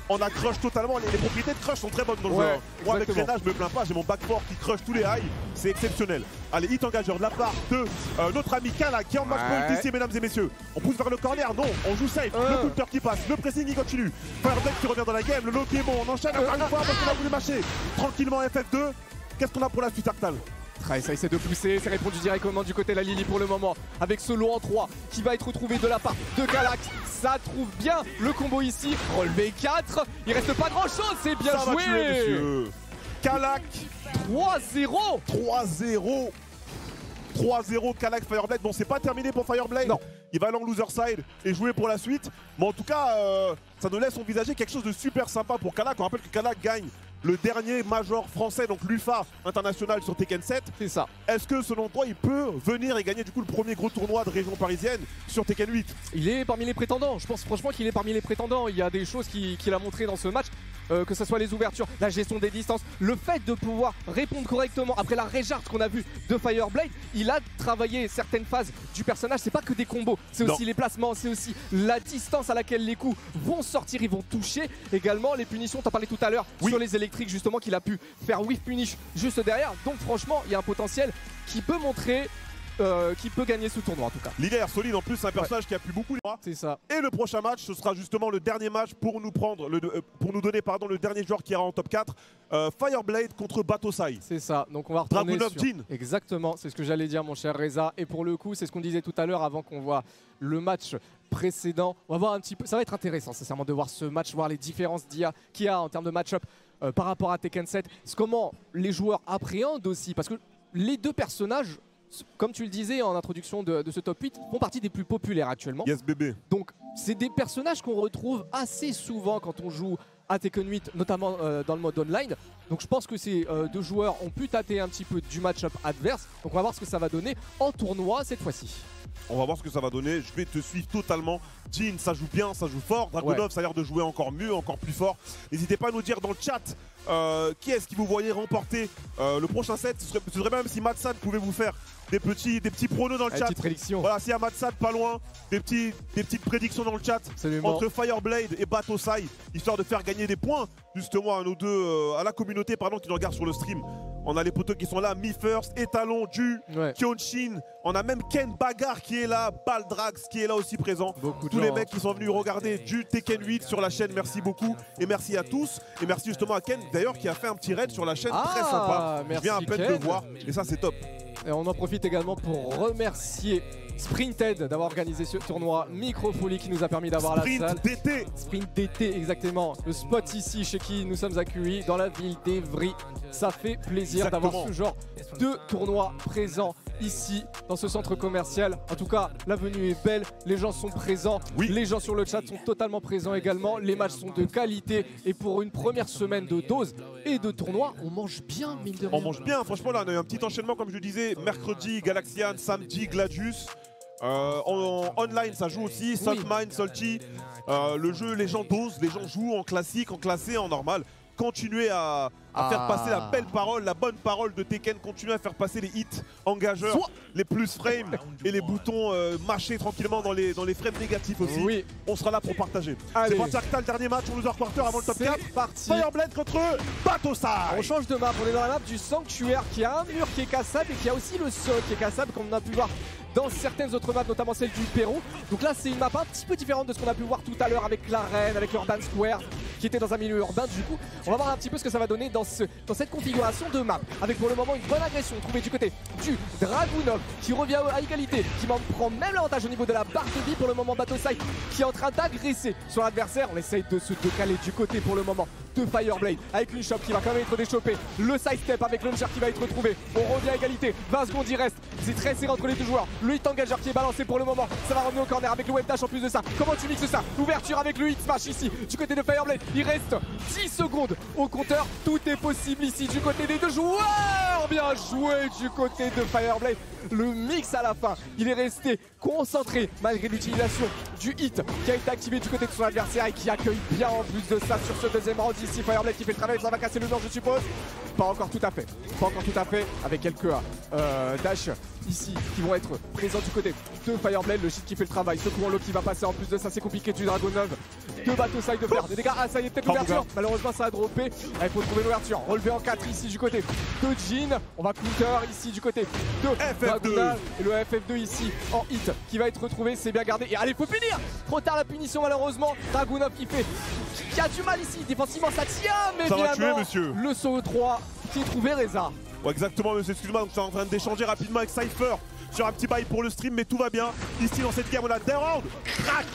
On a crush totalement, les, les propriétés de crush sont très bonnes dans le Ouais, jeu. Moi avec. Rena, je me plains pas, j'ai mon back four qui crush tous les highs, c'est exceptionnel. Allez, hit engageur de la part de euh, notre ami Kala qui est en match Ouais. point ici, mesdames et messieurs. On pousse vers le corner, non, on joue safe, Euh. le counter qui passe, le pressing qui continue. Fireblade qui revient dans la game, le low qui est bon, on enchaîne encore une fois parce qu'on a voulu mâcher. Tranquillement FF2, qu'est-ce qu'on a pour la suite Arctal ça essaie de pousser, c'est répondu directement du côté de la Lily pour le moment. Avec ce lot en 3 qui va être retrouvé de la part de Galax. Ça trouve bien le combo ici. Relevé 4. Il reste pas grand chose, c'est bien Ça va tuer, joué. Kalak 3-0. 3-0 3-0 Kalak Fireblade. Bon, c'est pas terminé pour Fireblade. Non. Il va aller en loser side et jouer pour la suite. Mais en tout cas, euh, ça nous laisse envisager quelque chose de super sympa pour Kalak. On rappelle que Kalak gagne le dernier major français, donc l'UFA international sur Tekken 7. C'est ça. Est-ce que selon toi, il peut venir et gagner du coup le premier gros tournoi de région parisienne sur Tekken 8 Il est parmi les prétendants. Je pense franchement qu'il est parmi les prétendants. Il y a des choses qui- qu'il a montré dans ce match. euh, que ce soit les ouvertures, la gestion des distances, le fait de pouvoir répondre correctement après la réjarte qu'on a vu de Fireblade, il a travaillé certaines phases du personnage. C'est pas que des combos, c'est aussi les placements, c'est aussi la distance à laquelle les coups vont sortir, ils vont toucher. Également les punitions, t'as parlé tout à l'heure Oui. sur les justement qu'il a pu faire whiff punish juste derrière. Donc franchement, il y a un potentiel qui peut montrer, euh, qui peut gagner ce tournoi en tout cas. L'idée est solide en plus, c'est un personnage qui a pu beaucoup. C'est ça. Et le prochain match, ce sera justement le dernier match pour nous prendre, le, euh, pour nous donner pardon, le dernier joueur qui ira en top 4. euh, Fireblade contre Batosai. C'est ça, donc on va retourner Dragunov sur... Jin. Exactement, c'est ce que j'allais dire mon cher Reza. Et pour le coup, c'est ce qu'on disait tout à l'heure avant qu'on voit le match précédent. On va voir un petit peu, ça va être intéressant sincèrement de voir ce match, voir les différences d'IA qu'il y a en termes de match-up euh, par rapport à Tekken 7. C'est comment les joueurs appréhendent aussi, parce que les deux personnages, comme tu le disais en introduction de, de ce top 8, font partie des plus populaires actuellement. Yes bébé. Donc, c'est des personnages qu'on retrouve assez souvent quand on joue à Tekken 8, notamment euh, dans le mode online. Donc, je pense que ces euh, deux joueurs ont pu tâter un petit peu du match-up adverse. Donc, on va voir ce que ça va donner en tournoi cette fois-ci. On va voir ce que ça va donner. Je vais te suivre totalement. Jean, ça joue bien, ça joue fort. Dragunov, Ouais. ça a l'air de jouer encore mieux, encore plus fort. N'hésitez pas à nous dire dans le chat euh, qui est-ce qui vous voyez remporter euh, le prochain set. Ce serait, ce serait même si Matsan pouvait vous faire des petits, des petits pronos dans le chat. prédiction. Voilà, s'il y a Matsan pas loin, des, petits, des petites prédictions dans le chat. Absolument. entre Fireblade et Batosai, histoire de faire gagner des points justement à nos deux, euh, à la communauté pardon qui nous regarde sur le stream. On a les potos qui sont là, Me First, Étalon, Ju, Ouais. Kyonshin. On a même Ken Bagar qui est là, Baldrax qui est là aussi présent. Beaucoup Tous les gens. mecs qui sont venus regarder du Tekken 8 sur la chaîne, merci beaucoup. Et merci à tous. Et merci justement à Ken d'ailleurs qui a fait un petit raid sur la chaîne Ah, très sympa. Je viens à peine de le voir. Et ça c'est top. Et on en profite également pour remercier Sprinted d'avoir organisé ce tournoi Microfolie qui nous a permis d'avoir la salle. Sprint d'été. Sprint d'été exactement, le spot ici chez qui nous sommes accueillis dans la ville d'Evry. Ça fait plaisir d'avoir ce genre de tournoi présent ici dans ce centre commercial. En tout cas, l'avenue est belle, les gens sont présents, Oui. les gens sur le chat sont totalement présents également, les matchs sont de qualité et pour une première semaine de dose et de tournoi, on mange bien mine de rien. On mange bien, franchement là on a eu un petit enchaînement comme je disais, mercredi Galaxian, samedi Gladius. Euh, en, en online ça joue aussi, Salt Mine, Salty. Euh, le jeu les gens dosent, les gens jouent en classique, en classé, en normal. Continuez à, à faire Ah. passer la belle parole, la bonne parole de Tekken, continuez à faire passer les hits engageurs, Soit. les plus frames et les boutons euh, mâchés tranquillement dans les, dans les frames négatifs aussi. Oui, On sera là pour partager. Allez. C'est parti le dernier match, on nous a quarter avant le top 4. c'est parti. Fireblade contre Batosai On change de map, on est dans la map du sanctuaire qui a un mur qui est cassable et qui a aussi le sol qui est cassable comme on a pu voir dans certaines autres maps, notamment celle du Pérou. Donc là c'est une map un petit peu différente de ce qu'on a pu voir tout à l'heure avec l'arène, avec l'Urban Square qui était dans un milieu urbain du coup. On va voir un petit peu ce que ça va donner dans, ce, dans cette configuration de map. Avec pour le moment une bonne agression trouvée du côté du Dragunov qui revient à égalité, qui m'en prend même l'avantage au niveau de la barre de vie pour le moment Batosai qui est en train d'agresser son adversaire. On essaye de se décaler du côté pour le moment de Fireblade avec une shop qui va quand même être déchopée. Le side step avec Launcher qui va être trouvé. On revient à égalité. 20 secondes il reste. C'est très serré entre les deux joueurs. Le hit engageur qui est balancé pour le moment. Ça va revenir au corner avec le web dash en plus de ça. Comment tu mixes ça? Ouverture avec le hit smash ici du côté de Fireblade. Il reste 10 secondes au compteur. Tout est possible ici du côté des deux joueurs. Bien joué du côté de Fireblade. Le mix à la fin. Il est resté concentré malgré l'utilisation du hit qui a été activé du côté de son adversaire et qui accueille bien en plus de ça sur ce deuxième round ici. Fireblade qui fait le travail, ça va casser le mur je suppose. Pas encore tout à fait. Pas encore tout à fait avec quelques euh, dash ici qui vont être présents du côté de Fireblade. Le shit qui fait le travail. Ce courant qui va passer en plus de ça. C'est compliqué du Dragon 9. Deux bateaux side de faire des dégâts. Ah ça y est peut-être l'ouverture. ouvert. Malheureusement ça a droppé. Ah, Il faut trouver l'ouverture. Relevé en 4 ici du côté de Jean. On va counter ici du côté de FF2. Dragunov. Et le FF2 ici en hit qui va être retrouvé. C'est bien gardé. Et allez, faut punir Trop tard la punition malheureusement. Dragunov qui fait. qui a du mal ici. Défensivement ça tient. Mais Ça va tuer, monsieur. le saut 3 qui est trouvé Reza. Ouais, exactement, monsieur, excuse-moi, donc je suis en train d'échanger rapidement avec Cypher sur un petit bail pour le stream, mais tout va bien. Ici, dans cette game, on a des rounds. Crac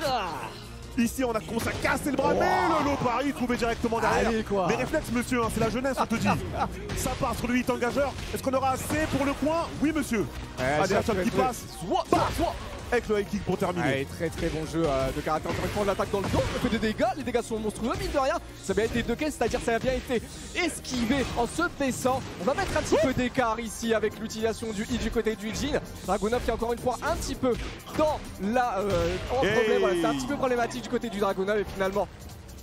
Ici, on a commencé à casser le bras, mais le low pari trouvé directement derrière. Allez, quoi. Les réflexes, monsieur, hein, c'est la jeunesse, on te dit. Ça part sur le 8 engageur. Est-ce qu'on aura assez pour le coin? Oui, monsieur. Allez, ça un shot peut qui passe. Soit, soit, soit. Avec le high kick pour terminer. Allez, très très bon jeu euh, de caractère. Encore une fois, l'attaque dans le dos, on fait des dégâts. Les dégâts sont monstrueux, mine de rien. Ça a bien été deux caisses, c'est-à-dire ça a bien été esquivé en se baissant. On va mettre un petit peu d'écart ici avec l'utilisation du hit du côté du Jin. Dragunov qui est encore une fois un petit peu dans la euh, en Hey. problème. Voilà, c'est un petit peu problématique du côté du Dragunov et finalement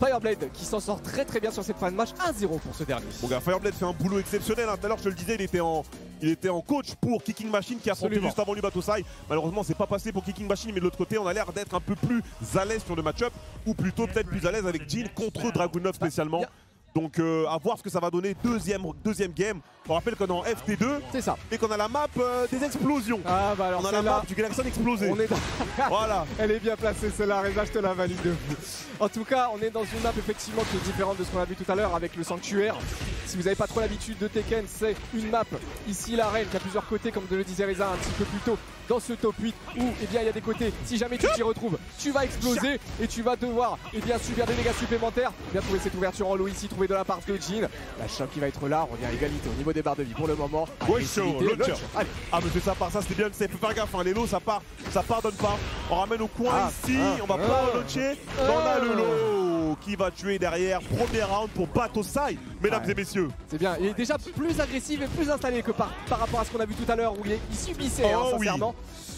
Fireblade qui s'en sort très très bien sur cette fin de match 1-0 pour ce dernier. Mon gars, Fireblade fait un boulot exceptionnel. hein. Tout à l'heure, je te le disais, il était en, il était en coach pour Kicking Machine qui a affronté juste avant lui Batosai. Malheureusement, c'est pas passé pour Kicking Machine, mais de l'autre côté, on a l'air d'être un peu plus à l'aise sur le match-up, ou plutôt peut-être plus à l'aise avec Jean contre Dragunov spécialement. a- Donc, euh, à voir ce que ça va donner deuxième, deuxième game. On rappelle qu'on est en FT2 C'est ça. et qu'on a la map euh, des explosions. Ah bah alors on a la map du Galaxy explosé. on est dans... Voilà. Elle est bien placée celle-là, Reza, je te la valide. En tout cas, on est dans une map effectivement qui est différente de ce qu'on a vu tout à l'heure avec le sanctuaire. Si vous n'avez pas trop l'habitude de Tekken, c'est une map ici l'arène qui a plusieurs côtés, comme le disait Reza un petit peu plus tôt dans ce top 8 où eh bien il y a des côtés, si jamais tu t'y retrouves, tu vas exploser et tu vas devoir eh bien subir des dégâts supplémentaires. Bien trouver cette ouverture en lot ici, trouver de la part de Jean. La choc qui va être là, on revient à égalité au niveau des barres de vie pour le moment. Ouais, Agressivité, chaud, launcher. Allez, Ah mais c'est ça part ça c'était bien c'est faire gaffe hein, les lots ça part ça pardonne pas. On ramène au coin Ah, ici ah, on va ah, pas launcher on a le lot qui va tuer derrière. Premier round pour Batosai mesdames Ouais. et messieurs. C'est bien, il est déjà plus agressif et plus installé que par, par rapport à ce qu'on a vu tout à l'heure où il, subissait, hein, Oh oui.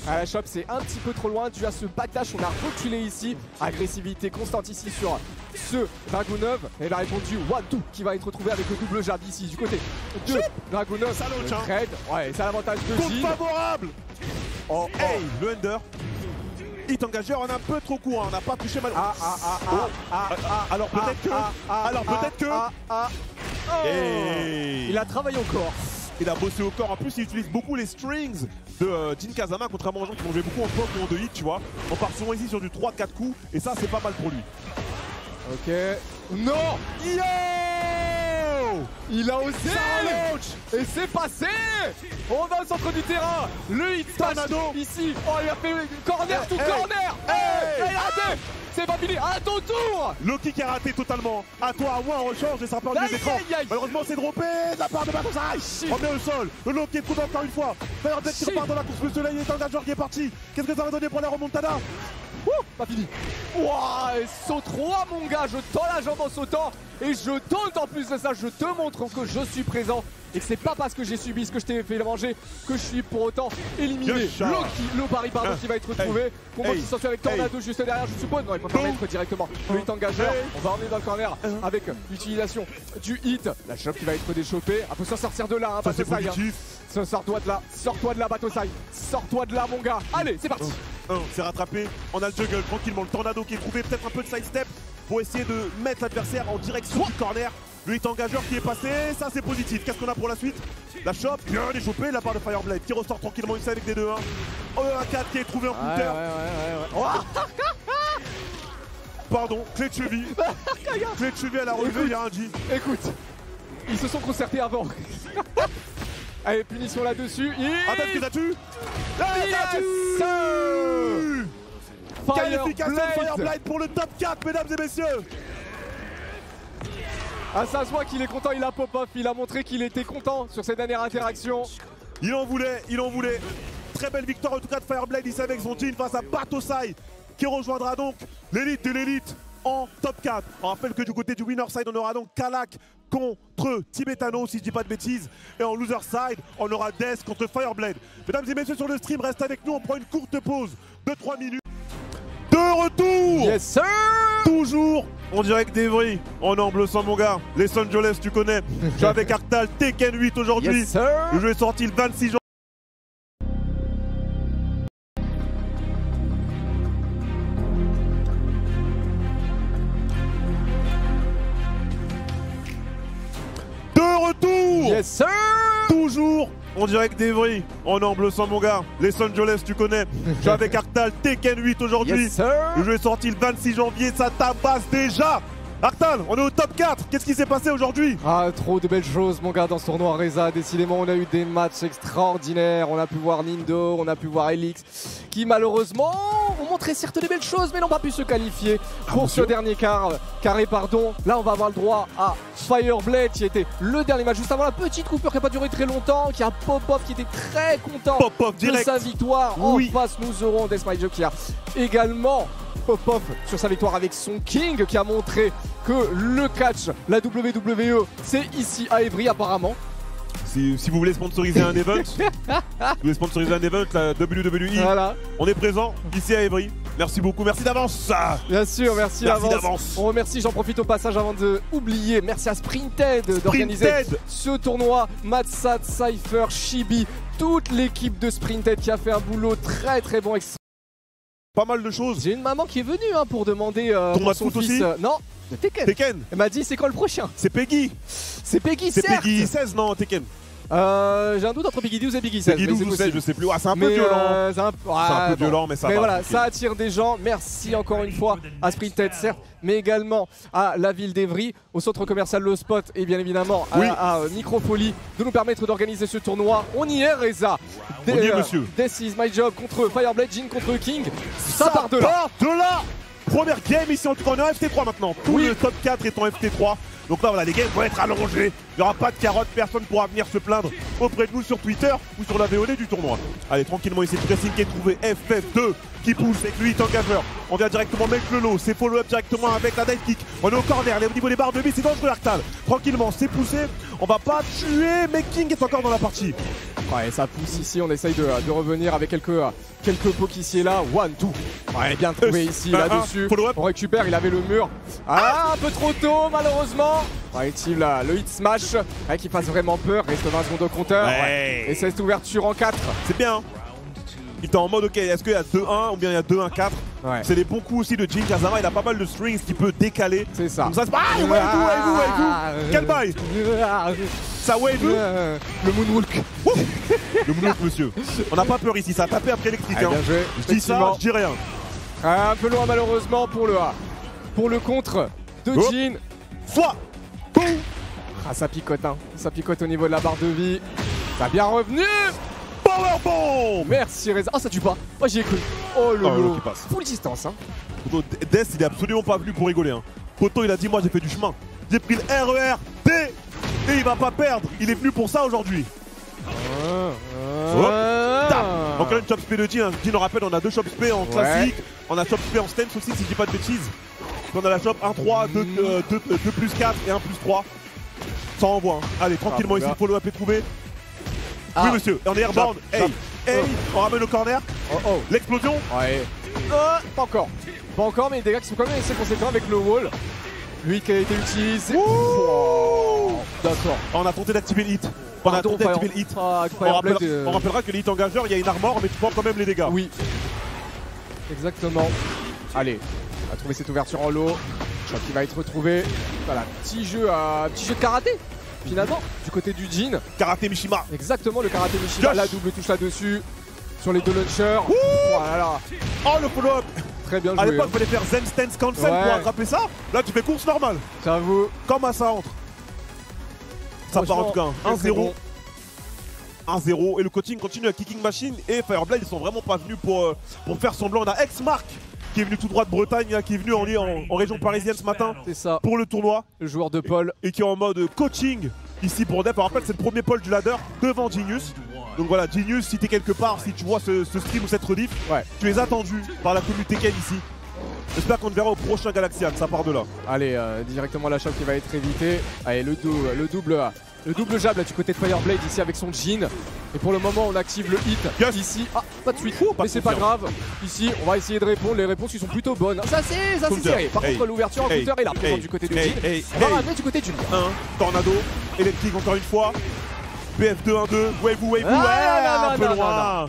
À la shop, c'est un petit peu trop loin, dû à ce backdash, on a reculé ici. Agressivité constante ici sur ce Dragunov. Et il a répondu 1-2 qui va être retrouvé avec le double jab ici du côté de Dragunov. Launch, Le hein. ouais, c'est l'avantage de favorable Oh, oh. hey le under hit engageur on est un peu trop court hein, on n'a pas touché mal Ah, ah, ah, ah, ah, ah, alors ah, peut-être que ah, alors ah, peut-être que ah, ah. Oh. Hey. Il a travaillé corps. Il a bossé au corps. En plus, il utilise beaucoup les strings de euh, Jin Kazama, contrairement aux gens qui vont jouer beaucoup en pop ou en 2 hit, tu vois. On part souvent ici sur du 3-4 coups, et ça, c'est pas mal pour lui. Ok. Non Yo Il a osé Et c'est passé On va au centre du terrain Le hit Tornado. ici Oh il a fait corner tout Hey. corner Hey. A raté C'est pas fini À ton tour Loki qui a raté totalement. À toi, à moi, en rechange, et ça part des écrans. Malheureusement, c'est droppé de la part de. Shit. On met au sol. Le Loki est trouvé encore une fois. D'ailleurs, peut-être qu'il repart dans la course. Le soleil est engageur qui est parti. Qu'est-ce que ça va donner pour la remontada Ouh, Pas fini Ouah, et saut 3 mon gars Je tends la jambe en sautant Et je tente en plus de ça Je te montre que je suis présent et que c'est pas parce que j'ai subi ce que je t'ai fait manger que je suis pour autant éliminé. Loki, le pari pardon Ah. qui va être retrouvé. Combat Hey. qui s'ensuit avec Tornado juste derrière, je suppose. Non, il peut pas mettre directement le hit engageur. On va emmener dans le corner avec l'utilisation du hit. La chope qui va être déchopée. Ah, faut s'en sortir de là, hein, Batosai, hein. Sors-toi de là, sors-toi de là, Batosai. Sors-toi de là, mon gars. Allez, c'est parti. Un, c'est rattrapé. On a le juggle tranquillement. Le tornado qui est trouvé. Peut-être un peu de sidestep pour essayer de mettre l'adversaire en direction du corner. Le hit engageur qui est passé. Ça, c'est positif. Qu'est-ce qu'on a pour la suite? La shop bien déchopée de la part de Fireblade qui ressort tranquillement ici avec des 2-1. Oh, un 4 qui est trouvé en counter. ouais, ouais, ouais. Oh, Pardon, clé de cheville. clé de cheville à la relevé, il y a un G. écoute, ils se sont concertés avant. Allez, punition là-dessus. Et... Attends, est-ce que ça tue Yes, ça tue sir Qualification de Fireblade. Fireblade pour le top 4, mesdames et messieurs Ah, ça se voit qu'il est content, il a pop-off, il a montré qu'il était content sur ses dernières interactions. Il en voulait, il en voulait. Très belle victoire en tout cas de Fireblade ici avec son team face à Batosai qui rejoindra donc l'élite de l'élite en top 4. On rappelle que du côté du winner side, on aura donc Kalak contre Tibetano si je dis pas de bêtises. Et en loser side, on aura Death contre Fireblade. Mesdames et messieurs sur le stream, reste avec nous, on prend une courte pause de 3 minutes. De retour Yes, sir Toujours en direct d'Evry, en en bleu sans mon gars. Les Angeles, tu connais. Je suis avec Arctal Tekken 8 aujourd'hui. Yes, sir Le jeu est sorti le 26 janvier. De retour Yes, sir Toujours en direct d'Evry, en en bleu sans mon gars. Les Angeles, tu connais. Je suis avec Arctal Tekken 8 aujourd'hui. Yes, Le jeu est sorti le 26 janvier, ça tabasse déjà Arctal, on est au top 4 Qu'est-ce qui s'est passé aujourd'hui? Ah, trop de belles choses, mon gars, dans ce tournoi Reza. Décidément, on a eu des matchs extraordinaires. On a pu voir Nindo, on a pu voir Elix, qui malheureusement ont montré certes des belles choses, mais n'ont pas pu se qualifier pour ce dernier quart, carré. Pardon. Là, on va avoir le droit à Fireblade, qui était le dernier match juste avant la petite coupure qui n'a pas duré très longtemps, qui a Pop-Off qui était très content de direct sa victoire. Oui. En face, nous aurons Desmaijo qui a également pop-off sur sa victoire avec son King qui a montré que le catch, la WWE, c'est ici à Evry apparemment. si, si vous voulez sponsoriser un event, si vous voulez sponsoriser un event, la WWE, Voilà. on est présent ici à Evry. Merci beaucoup, merci d'avance. Bien sûr, merci, Merci d'avance. On remercie, j'en profite au passage avant de oublier. Merci à Sprinted d'organiser ce tournoi. Matsat, Cypher, Shibi, toute l'équipe de Sprinted qui a fait un boulot très très bon. Pas mal de choses. J'ai une maman qui est venue hein, pour demander euh, Tournoi pour son fils. aussi euh, non, Tekken. Tekken, Elle m'a dit c'est quand le prochain? C'est Peggy. C'est Peggy, C'est. Peggy 16, non, Tekken. Euh, J'ai un doute entre Peggy 12 et Peggy 16. Peggy mais 12 c'est ou 16, possible. je sais plus. Ah, c'est un peu Mais, violent. euh, c'est un, peu bon. violent, mais ça Mais va. voilà, ça attire des gens. Merci encore une fois à Sprinted, certes, mais également à la ville d'Evry, au centre commercial Le Spot et bien évidemment à, Oui. à, euh, de nous permettre d'organiser ce tournoi. On y est, Reza. On y est, euh, monsieur. This is my job contre Fireblade, Jin contre King. Ça, Ça part de là. part de là Première game ici en tout cas, on est en FT3 maintenant. Tout Oui. le top 4 est en FT3. Donc là, voilà, les games vont être allongés. Il n'y aura pas de carotte, personne ne pourra venir se plaindre auprès de nous sur Twitter ou sur la VOD du tournoi. Allez, tranquillement, ici, le pressing qui est trouvé. FF2 qui pousse avec lui, engageur. On vient directement mettre le lot. C'est follow-up directement avec la dive kick. On est au corner, au niveau des barres de vie, c'est dangereux, Arctal. Tranquillement, c'est poussé. On va pas tuer, mais King est encore dans la partie. Ouais, ça pousse ici, on essaye de, de revenir avec quelques, quelques ici et là. One, two. Ouais, bien trouvé ici, là-dessus. On récupère, il avait le mur. Ah, un peu trop tôt, malheureusement. Là, le hit smash, ouais, qui fasse vraiment peur. Reste 20 secondes au compteur. Ouais. Et cette ouverture en 4. C'est bien. Il était en mode, ok, est-ce qu'il y a 2-1 ou bien il y a 2-1-4 Ouais. C'est des bons coups aussi de Jin Kazama. Il a pas mal de strings qui peut décaler. C'est ça. Comme ça. Ah, wave. Quel bail Ça wave Euh, Le moonwalk. Le moonwalk, monsieur. On n'a pas peur ici. Ça a tapé après électrique. Ah, hein. Je dis ça, je dis rien. Un peu loin malheureusement pour le pour le contre de Hop. Jin. Soit. Boum. Ah ça picote hein. Ça picote au niveau de la barre de vie. Ça bien revenu. Powerbomb Merci Reza. Oh ça tue pas. Oh j'y ai cru. Oh le Oh, lot. qui passe. Full distance hein. Death, il est absolument pas venu pour rigoler. Hein. Poto, il a dit Moi, j'ai fait du chemin. J'ai pris le RER D et il va pas perdre. Il est venu pour ça aujourd'hui. Ah. Tap. Encore une chop spé de Jin. hein. Jin, on rappelle, on a deux chop spé en classique. On a chop spé en stance aussi, si je dis pas de bêtises. Puis on a la chop 1-3, 2, Mm. euh, deux- euh, deux plus 4 et 1 plus 3. Ça envoie. hein. Allez, tranquillement Ah, ici, là. follow-up est trouvé. Ah. Oui, monsieur. On est airborne. Hey, hey, on ramène au corner. Oh oh. L'explosion. Ouais. Euh, pas encore. Pas encore mais les dégâts qui sont quand même assez conséquents avec le wall. Lui qui a été utilisé. D'accord. On a tenté d'activer le hit. On a tenté d'activer le hit. Ah, On, rappellera, on rappellera que le hit engageur, il y a une armor, mais tu prends quand même les dégâts. Oui. Exactement. Allez, on va trouver cette ouverture en lot. Je crois qu'il va être retrouvé. Voilà, petit jeu, à... petit jeu de karaté, finalement, du côté du Jin. Karaté Mishima. Exactement, le karaté Mishima, la double touche là-dessus. Sur les deux launchers. Ouh. Voilà, Oh, le follow-up. très bien À joué. l'époque, hein. il fallait faire Zen Stance Cancel Ouais. pour attraper ça. Là, tu fais course normale. J'avoue. Comme ça entre. Ça part en tout cas. Franchement, très, très 1-0. bon. 1-0 et le coaching continue à Kicking Machine et Fireblade ils sont vraiment pas venus pour, euh, pour faire semblant. On a Ex-Mark qui est venu tout droit de Bretagne, là, qui est venu en, en, en région parisienne ce matin ça, pour le tournoi le joueur de Paul. et qui est en mode coaching ici pour Def. On rappelle c'est le premier pole du ladder devant Genius. Donc voilà, Genius, si t'es quelque part, si tu vois ce, ce stream ou cette rediff, Ouais. tu es attendu par la communauté Ken ici. J'espère qu'on te verra au prochain Galaxian, ça part de là. Allez, euh, directement la choc qui va être évitée. Allez, le, dou- le double. euh, Le double jab là du côté de Fireblade ici avec son jean. Et pour le moment on active le hit Yes. ici. Ah pas de suite. pas mais de c'est pas grave. Ici on va essayer de répondre. Les réponses qui sont plutôt bonnes. Ça c'est ça c'est serré. Par Hey. contre l'ouverture en Hey. counter est là Hey. du côté du Hey. jean. On va ramener du côté du 1, Tornado, électrique encore une fois. BF2 1-2, wave wave Ah, ouais, un peu loin.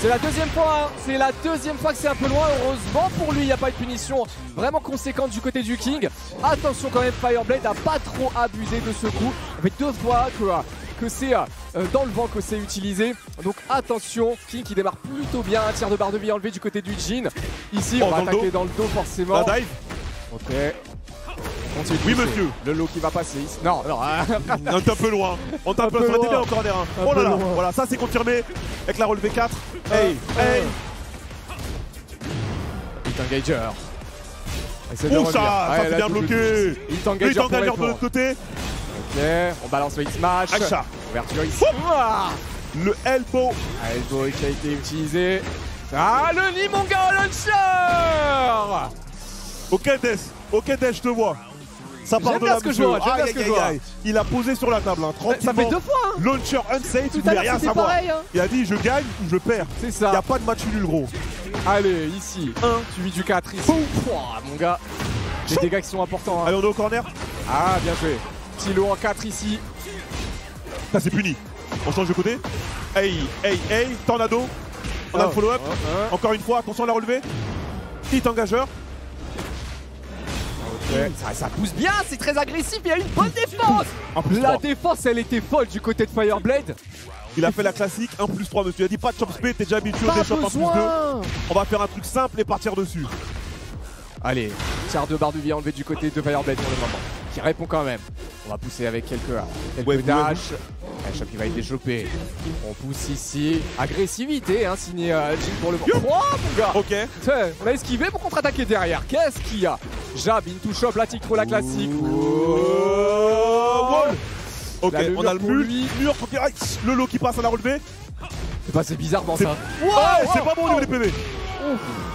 C'est la deuxième fois, hein. c'est la deuxième fois que c'est un peu loin. Heureusement pour lui, il n'y a pas de punition vraiment conséquente du côté du King. Attention quand même, Fireblade a pas trop abusé de ce coup. Fait deux fois que, que c'est euh, dans le vent que c'est utilisé. Donc attention, King qui démarre plutôt bien. Un tir de barre de vie enlevé du côté du Jin. Ici, Oh, on va le attaquer dans le dos forcément. La dive, Ok. Continue Oui, monsieur. Le lot qui va passer ici. Non, non. on peu loin. On tape Un un peu été loin. bien en hein. Un Oh là là, loin. voilà, ça c'est confirmé avec la relevée 4. Hey, hey, Hit Engager. Ouh ça, ça Ouais, bien bloqué. Hit Engager de l'autre côté. Ok, on balance le smash. Acha. Ouverture ici. Ouah. Le elbow. Elbow qui a été utilisé. Ah, le Limonga Launcher Ok, Death. Ok, Death, je te vois. Ça part de là, ce que je vois, Aïe, ce que aïe, je vois. aïe. Il a posé sur la table, hein, Ça fait tranquillement. deux fois, hein Launcher unsafe, Tout il voulait rien savoir. pareil, hein Il a dit je gagne ou je perds. C'est Il n'y a pas de match nul, gros. Allez, ici, 1, suivi du 4 ici. Pouah, mon gars, les dégâts qui sont importants. hein. Allez, on est au corner. Ah, bien joué. Petit lot en 4 ici. Ça, c'est puni. On change de côté. Hey, hey, hey, tornado. On a le Oh, follow-up. oh, oh. Encore une fois, attention à la relever. Hit engageur. Ouais, ça, ça pousse bien, c'est très agressif, il y a une bonne défense Un plus La 3. défense, elle était folle du côté de Fireblade. Il a fait la classique 1 plus 3, monsieur. Il a dit pas de chop spé, t'es déjà habitué aux Pas échoppes 1 plus 2. besoin On va faire un truc simple et partir dessus. Allez, tiers de barre de vie enlevé du côté de Fireblade pour le moment. Qui répond quand même. On va pousser avec quelques, quelques Ouais, dash. Qui va être développé. On pousse ici. Agressivité, hein, signé euh, Jin pour le moment. Oh mon gars Ok. Tiens, On a esquivé pour contre-attaquer derrière. Qu'est-ce qu'il y a? Jab, into shop, la tic la classique. Oh, wall. Ok, Là, on a le mur, Le lot qui passe à la relevée. C'est pas c'est bizarre dans ça. Ouais, c'est pas bon au niveau des PV.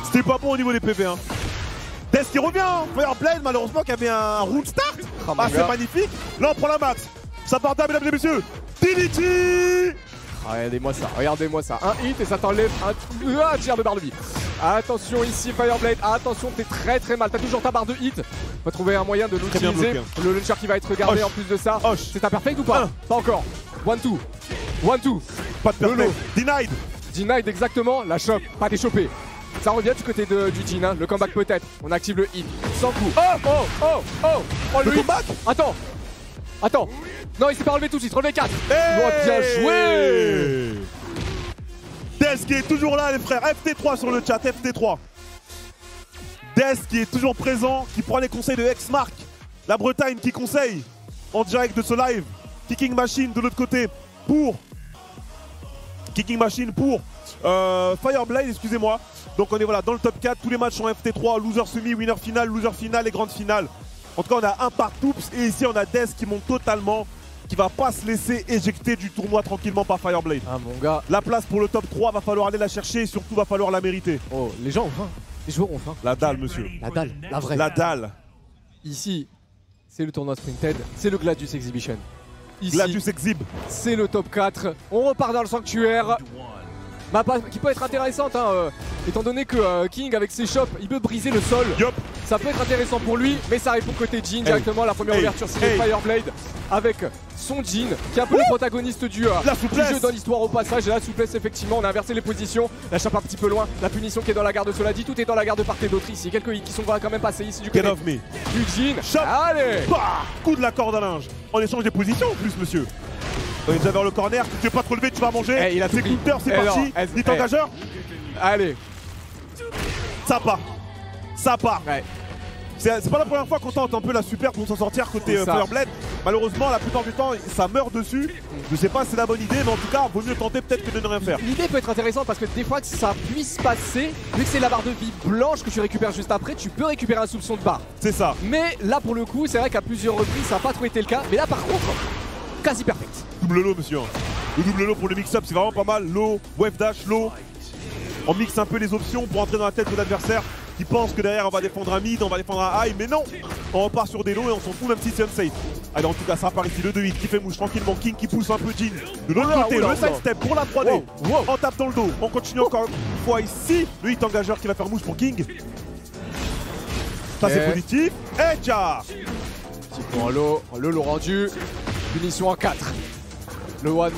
C'était pas bon au niveau des PV. Hein. Death qui revient. Fireblade, malheureusement, qui avait un round start. Oh, Ah, c'est magnifique. Là, on prend la max. Ça part d'un, mesdames et messieurs. Trinity Ah, Regardez-moi ça, regardez-moi ça. Un hit et ça t'enlève un, un tir de barre de vie. Attention ici Fireblade, attention t'es très très mal, t'as toujours ta barre de hit. Faut trouver un moyen de l'utiliser. Le launcher qui va être regardé Hoche. en plus de ça. C'est un perfect ou pas Un. Pas encore. One two. One two. Pas de perfect. Denied. Denied exactement, la chope, pas déchopé. Ça revient du côté de, du Jin, hein. le comeback peut-être. On active le hit. Sans coup. Oh oh oh oh Oh Le comeback Attends Attends Non il s'est pas relevé tout de suite, relevé 4 Hey bien joué Death qui est toujours là, les frères. FT3 sur le chat, FT3. Death qui est toujours présent, qui prend les conseils de X-Mark. La Bretagne qui conseille en direct de ce live. Kicking Machine de l'autre côté pour. Kicking Machine pour euh, Fireblade, excusez-moi. Donc on est voilà dans le top 4. Tous les matchs sont FT3, loser semi, winner final, loser final et grande finale. En tout cas, on a un par Toops et ici on a Death qui monte totalement, qui va pas se laisser éjecter du tournoi tranquillement par Fireblade. Ah mon gars, La place pour le top 3, va falloir aller la chercher et surtout va falloir la mériter. oh les gens ont faim. Les joueurs ont faim. La dalle, monsieur. La dalle, la vraie. La dalle. Ici, c'est le tournoi Sprinted, c'est le Gladius Exhibition. Ici, Gladius Exhib. c'est le top 4. On repart dans le sanctuaire. Map qui peut être intéressante, hein, euh, étant donné que euh, King, avec ses shops, il peut briser le sol. Ça peut être intéressant pour lui, mais ça répond côté Jin directement. La première Hey. ouverture, c'est Hey. Fireblade avec son Jin, qui est un peu le protagoniste du, euh, La du jeu dans l'histoire au passage. Et la souplesse, effectivement, on a inversé les positions. La chape un petit peu loin. La punition qui est dans la garde, cela dit, tout est dans la garde de part et d'autre ici. Quelques hits qui sont quand même passés ici du côté du Jin. Allez Bah Coup de la corde à linge. En échange des positions en plus, monsieur. On est déjà vers le corner. Tu veux pas te relever, tu vas manger. Eh, il a pris. counter, c'est Eh parti. non, eh, Dit eh. engageur. Allez Ça part. Ça part. Ouais. C'est pas la première fois qu'on tente un peu la super pour s'en sortir côté euh. Fireblade. Malheureusement, la plupart du temps, ça meurt dessus. Je sais pas si c'est la bonne idée, mais en tout cas, vaut mieux tenter peut-être que de ne rien faire. L'idée peut être intéressante parce que des fois que ça puisse passer, vu que c'est la barre de vie blanche que tu récupères juste après, tu peux récupérer un soupçon de barre. C'est ça. Mais là pour le coup, c'est vrai qu'à plusieurs reprises ça n'a pas trop été le cas. Mais là par contre, quasi perfect. Double low, monsieur. Le double low pour le mix-up, c'est vraiment pas mal. Low, wave dash, low. On mixe un peu les options pour entrer dans la tête de l'adversaire qui pense que derrière on va défendre un mid, on va défendre un high, mais non On repart sur des lows et on s'en fout même si c'est unsafe. Allez, en tout cas, ça part ici, le 2-8 qui fait mouche tranquillement. King qui pousse un peu Jin. De l'autre Oula, côté, oula, le oula. side step pour la 3D. Wow, wow. On tape dans le dos. On continue encore une fois ici. Le hit engageur qui va faire mouche pour King. Ça, c'est Eh. positif. Et tcha Petit point en low, le low rendu, punition en 4. Le 1-1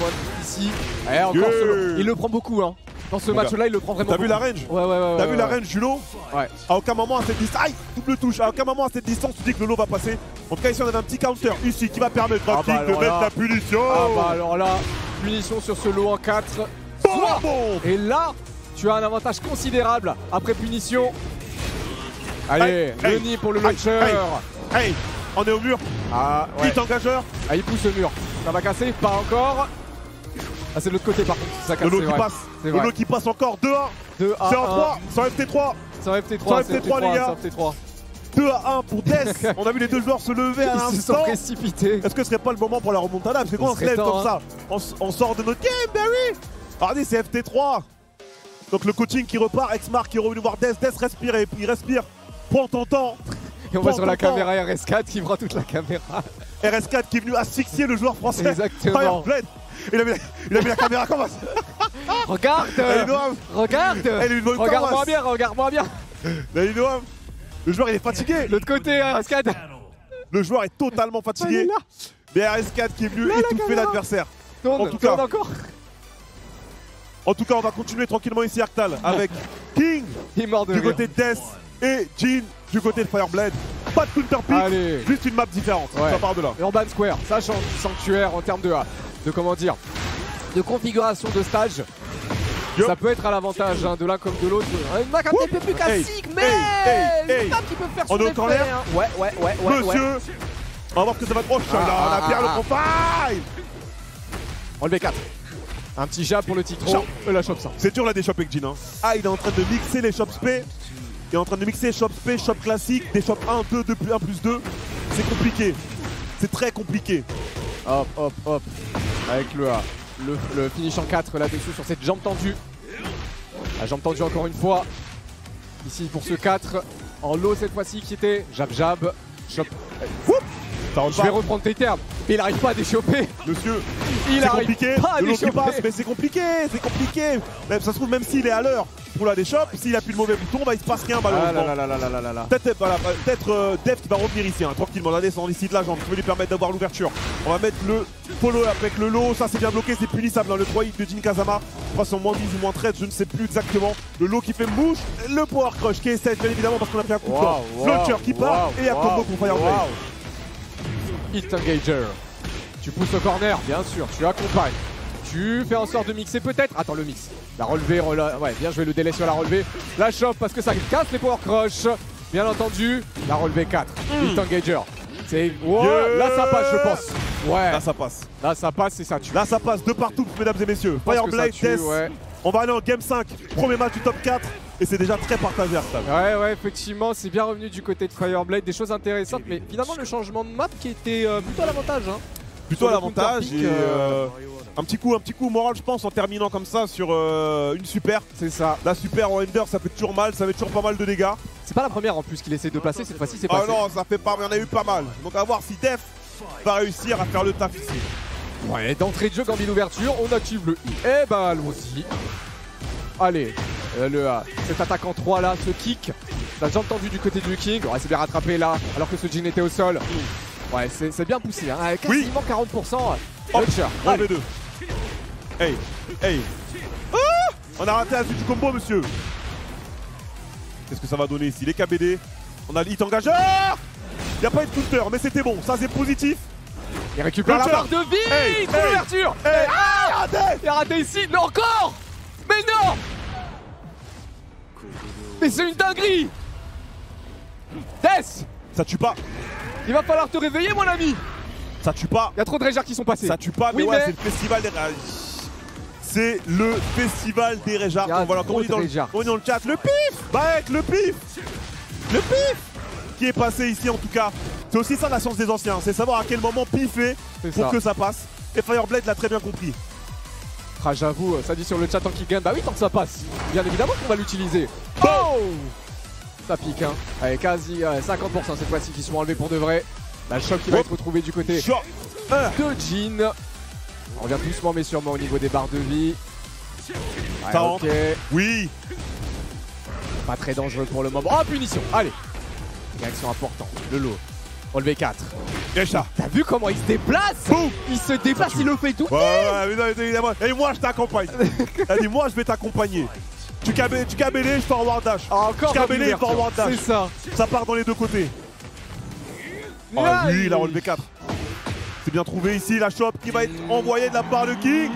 ici. Et encore Yeah. solo. Il le prend beaucoup hein. Dans ce match-là, il le prend vraiment T'as vu la range Ouais, ouais, ouais. T'as ouais, vu la range du lot Ouais. À aucun moment à cette distance. Aïe Double touche. À aucun moment à cette distance, tu dis que le lot va passer. En tout cas, ici, on a un petit counter ici qui va permettre à Ah bah de mettre là. la punition. Ah bah alors là, punition sur ce lot en 4. Boum, boum. Et là, tu as un avantage considérable après punition. Allez, Hey, le hey, nid pour le launcher. Hey On est au mur. Ah, ouais. Engageur. Ah, il pousse le mur. Ça va casser Pas encore. Ah, c'est de l'autre côté par contre. Ça Le casse, c'est qui vrai. passe. Lot qui passe encore 2 à 1. 2 à C'est en 1. 3. C'est en FT3. C'est en FT3. Sur c'est FT3, les gars. c'est en FT3. 2 à 1 pour Death. on a vu les deux joueurs se lever à Ils se sont précipités. Est-ce que ce serait pas le moment pour la remontada? Parce que quand on se lève temps, comme ça, on, s- on sort de notre game, Barry Regardez, c'est FT3 Donc le coaching qui repart, X-Mark qui est revenu voir Death, Death respire et il respire. Ton temps. Et on va Bon, sur la caméra RS4 qui prend toute la caméra. RS4 qui est venu asphyxier le joueur français. Exactement. Il a mis la, il a mis la caméra comme ça. Regarde Noam Regarde Regarde-moi bien, regarde-moi bien Noam Le joueur il est fatigué L'autre côté, hein, Ascad Le joueur est totalement fatigué. Mais RS4 qui est venu Là, la étouffer l'adversaire. Tourne, En tout cas. encore En tout cas, on va continuer tranquillement ici Arctal avec King Il mort de du rire. côté de Death et Jean du côté de Fireblade. Pas de counter pick, Allez. juste une map différente. Ouais. Ça part de là. Urban Square, ça change sanctuaire en termes de, de comment dire, de configuration de stage. Ça peut être à l'avantage hein, de l'un comme de l'autre. Une map un petit peu plus classique, mais hey, hey. une map qui peut faire On son est encore effet, l'air hein. Ouais, ouais, ouais, ouais. ouais. Monsieur On va voir ce que ça va être. Oh, là, Ah, on a bien ah, le ah. profile Enlevé 4. Un petit jab pour le titre. Jab. Et la chope ça. C'est dur la des shops avec Jean. Hein. Ah, il est en train de mixer les shops P. Il est en train de mixer shop P, shop classique, des shops 1, 2, 2 plus 1 plus 2. C'est compliqué. C'est très compliqué. Hop, hop, hop. Avec le, euh, le, le finish en 4 là-dessus sur cette jambe tendue. La jambe tendue encore une fois. Ici pour ce 4. En low cette fois-ci qui était jab jab. Chop. Je vais pas. reprendre tes termes. Mais il arrive pas à déchoper. Monsieur, Il c'est arrive compliqué. pas à déchoper. passe, mais c'est compliqué, c'est compliqué. Même ça se trouve, même s'il est à l'heure pour la déchoppe, s'il appuie le mauvais bouton, bah il se passe rien malheureusement. Peut-être voilà, euh, Deft qui va revenir ici, hein, tranquillement, la descente ici de la jambe, qui va lui permettre d'avoir l'ouverture. On va mettre le follow avec le low, ça c'est bien bloqué, c'est punissable dans le 3 hit de Jin Kazama. En moins 10 ou moins 13, je ne sais plus exactement. Le low qui fait mouche, le power crush qui est sèche bien évidemment parce qu'on a pris un coup de. Launcher qui part et à combo pour Fireblade. Hit engager. Tu pousses au corner, bien sûr, tu accompagnes. Tu fais en sorte de mixer peut-être. Attends, le mix. La relevée, rela- ouais, bien joué le délai sur la relevée. La chope parce que ça casse les power crush. Bien entendu, la relevée 4. Hit engager. C'est. Yeah. là ça passe, je pense. Ouais, Là ça passe. là ça passe et ça tue. Là ça passe de partout mesdames et messieurs. Fireblade, Death. ouais. On va aller en game 5, premier match du top 4 et c'est déjà très partagé Arslan. Ouais, ouais, effectivement, c'est bien revenu du côté de Fireblade. Des choses intéressantes, mais finalement, le changement de map qui était euh, plutôt à l'avantage. Hein. Plutôt à l'avantage et euh, euh, un petit coup un petit coup moral je pense en terminant comme ça sur euh, une super. C'est ça. La super en ender ça fait toujours mal, ça fait toujours pas mal de dégâts. C'est pas la première en plus qu'il essaie de placer, cette fois-ci, c'est Ah passé. non ça fait pas, il y en a eu pas mal. Donc à voir si Def va réussir à faire le taf ici. Ouais, d'entrée de jeu, Gambit d'ouverture, on active le I. Eh ben, allons-y. Allez, euh, le, euh, cet attaquant 3 là, ce kick. La jambe tendue du côté du King. Ouais, c'est bien rattrapé là, alors que ce Jin était au sol. Ouais, c'est bien poussé, hein. Oui. quasiment 40%. Hop, Launcher. on Allez. fait deux. Hey, hey. Ah on a raté la suite du combo monsieur. Qu'est-ce que ça va donner ici? Les KBD. On a le hit engageur Il n'y a pas eu de counter mais c'était bon, ça c'est positif. Il récupère la barre de vie Hey, Trop hey. d'ouverture Hey, ah, raté Il a raté ici, mais encore Mais non Mais c'est une dinguerie Death Ça tue pas, Il va falloir te réveiller mon ami ça tue pas. Il y a trop de régers qui sont passés. Ça tue pas, mais Oui, ouais, mais- c'est le festival des. C'est le festival des Réjards. Voilà, on de dans le, on dans chat, le pif Bah, le pif Le pif Qui est passé ici en tout cas. C'est aussi ça la science des anciens, c'est savoir à quel moment piffer pour ça. que ça passe. Et Fireblade l'a très bien compris. Ah, j'avoue, ça dit sur le chat tant qu'il gagne. Bah oui, tant que ça passe. Bien évidemment qu'on va l'utiliser. Oh Ça pique, hein. Allez, quasi euh, 50% cette fois-ci qui sont enlevés pour de vrai. La choc qui va être retrouvé du côté de Jean. On revient doucement mais sûrement au niveau des barres de vie. Ouais, Ça ok. Oui Pas très dangereux pour le moment. Oh, punition Allez Réaction importante. Le lot. Relevé 4. Et ça. T'as vu comment il se déplace? Boum. Il se déplace, il le fait tout. Ouais, ouais, mais non, mais évidemment. Et moi je t'accompagne. Elle dit moi je vais t'accompagner. Tu KB, tu je forward dash. Ah, encore KBD, l'ouverture. forward dash. C'est ça. Ça part dans les deux côtés. Nice. oui, il a relevé 4. C'est bien trouvé ici, la shop qui va être envoyée de la part de King.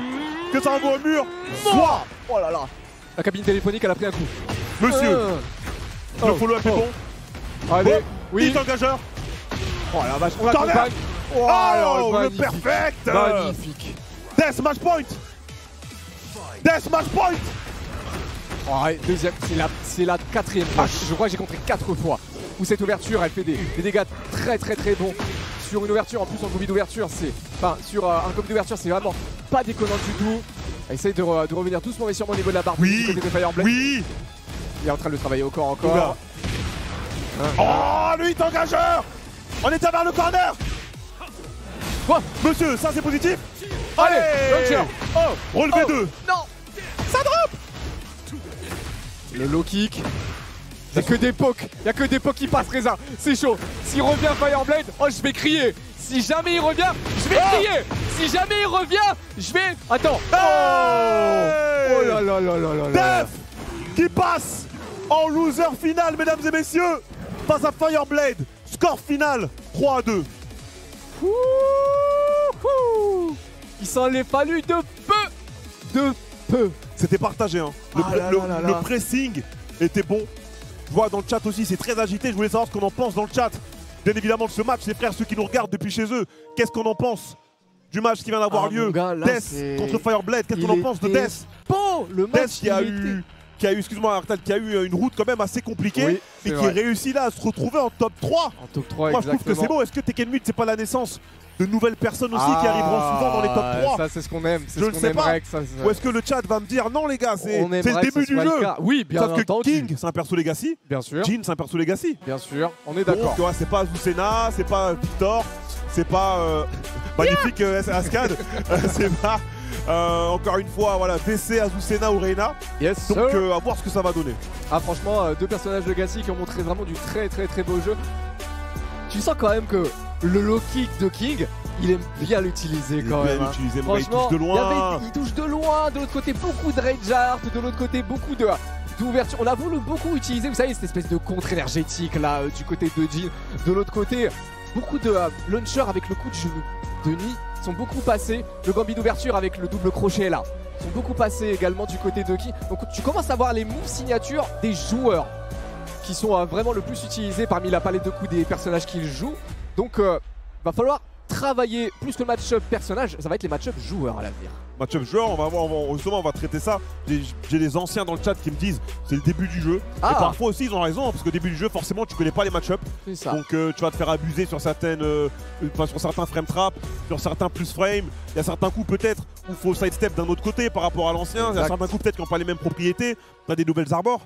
Que ça envoie au mur. Soit Oh là là La cabine téléphonique, elle a pris un coup. Monsieur, Euh. le Oh, follow-up est oh. bon. Allez, oui. Engageur. Oh la vache, on. Oh, Oh, le perfect. Magnifique. Death match point. Death match point. Oh, ouais, deuxième, c'est la, c'est la quatrième fois. Je crois que j'ai compté quatre fois où cette ouverture, elle fait des, des dégâts très très très bons. Sur une ouverture, en plus en combi d'ouverture, c'est. Enfin, sur euh, un combi d'ouverture, c'est vraiment pas déconnant du tout. Essaye de, re- de revenir doucement mais sûrement au niveau de la barre Oui. du côté de Fireblade. Oui. Il est en train de le travailler au corps encore. Oula. Oh, hit engageur. On est vers le corner. Quoi Monsieur, ça c'est positif. Allez, launcher. Oh, Relevé oh, 2. Non Le low kick. Y'a que des pokes, y'a que des pokes qui passent Reza, c'est chaud. S'il revient Fireblade, oh je vais crier. Si jamais il revient, je vais crier. Si jamais il revient, je vais. Attends. Oh, oh là là là là là là. Def qui passe en loser final, mesdames et messieurs, face à Fireblade. Score final 3 à 2. Ouhou. Il s'en est fallu de peu, de peu. C'était partagé. Hein. Le, Ah là le- là là le là. pressing était bon. Je vois dans le chat aussi, c'est très agité. Je voulais savoir ce qu'on en pense dans le chat. Bien évidemment de ce match, les frères, ceux qui nous regardent depuis chez eux, qu'est-ce qu'on en pense du match qui vient d'avoir Ah, lieu? gars, Death contre Fireblade, qu'est-ce qu'on en pense de Death Bon, le match Death qui a eu, qui a eu, excuse-moi Artal, qui a eu une route quand même assez compliquée Oui, et qui vrai. réussit là à se retrouver en top 3. était En top 3, Moi je trouve que c'est beau. Est-ce que Tekken 8 c'est pas la naissance de nouvelles personnes aussi Ah, qui arriveront souvent dans les top 3 Ça, c'est ce qu'on aime. Je ne sais pas. ça. Ou est-ce que le chat va me dire non les gars, c'est le début du le jeu. Oui, bien Sauf que entendu. King c'est un perso legacy, Bien sûr, Jin c'est un perso legacy. bien sûr. On est d'accord. C'est pas Azucena, c'est pas Victor, c'est pas euh, magnifique euh, Ascad, Euh, c'est pas euh, encore une fois voilà DC Azucena ou Reina. Yes, Donc euh, à voir ce que ça va donner. Ah franchement, euh, deux personnages de Gassi qui ont montré vraiment du très très très beau jeu. Tu sens quand même que le low kick de King, il aime bien l'utiliser quand même. bien hein. gars, il touche de il, loin. avait- il touche de loin, de l'autre côté beaucoup de rage art, de l'autre côté beaucoup de d'ouverture. On a voulu beaucoup utiliser, vous savez, cette espèce de contre énergétique là du côté de Jin. De l'autre côté, beaucoup de launchers avec le coup de genou de Nui sont beaucoup passés. Le gambi d'ouverture avec le double crochet là sont beaucoup passés également du côté de Ki. Donc tu commences à voir les moves signatures des joueurs qui sont euh, vraiment le plus utilisés parmi la palette de coups des personnages qu'ils jouent. Donc euh, va falloir travailler plus que le match-up personnage, ça va être les match-up joueurs à l'avenir. Match-up joueur, on va voir, on va- justement on va traiter ça. J'ai des anciens dans le chat qui me disent c'est le début du jeu. Ah. Et parfois aussi ils ont raison hein, parce qu'au début du jeu forcément tu connais pas les match-up. Donc euh, tu vas te faire abuser sur certaines, euh, enfin, sur certains frame trap, sur certains plus frame. Il y a certains coups peut-être où il faut sidestep d'un autre côté par rapport à l'ancien. Il y a certains coups peut-être qui n'ont pas les mêmes propriétés. Tu as des nouvelles arbors.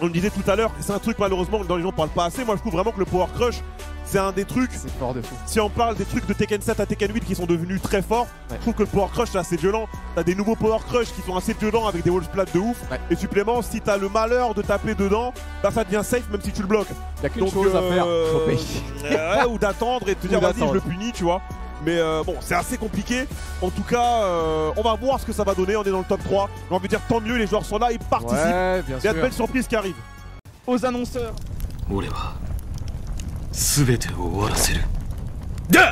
On le disait tout à l'heure, c'est un truc malheureusement dont les gens parlent pas assez. Moi je trouve vraiment que le power crush c'est un des trucs. C'est fort de fou. Si on parle des trucs de Tekken 7 à Tekken 8 qui sont devenus très forts, Ouais. je trouve que le Power Crush c'est assez violent. T'as des nouveaux Power Crush qui sont assez violents avec des wall splats de ouf. Ouais. Et supplément, si t'as le malheur de taper dedans, bah ça devient safe même si tu le bloques. Il n'y a qu'une chose à faire, euh, ouais, ou d'attendre et de te Ou dire vas-y je le punis, tu vois. Mais euh, bon, c'est assez compliqué. En tout cas, euh, on va voir ce que ça va donner. On est dans le top 3. J'ai envie de dire tant mieux, les joueurs sont là, ils participent. Ouais, bien Il y a de sûr. belles surprises qui arrivent. Aux annonceurs. 俺は全てを終わらせるだ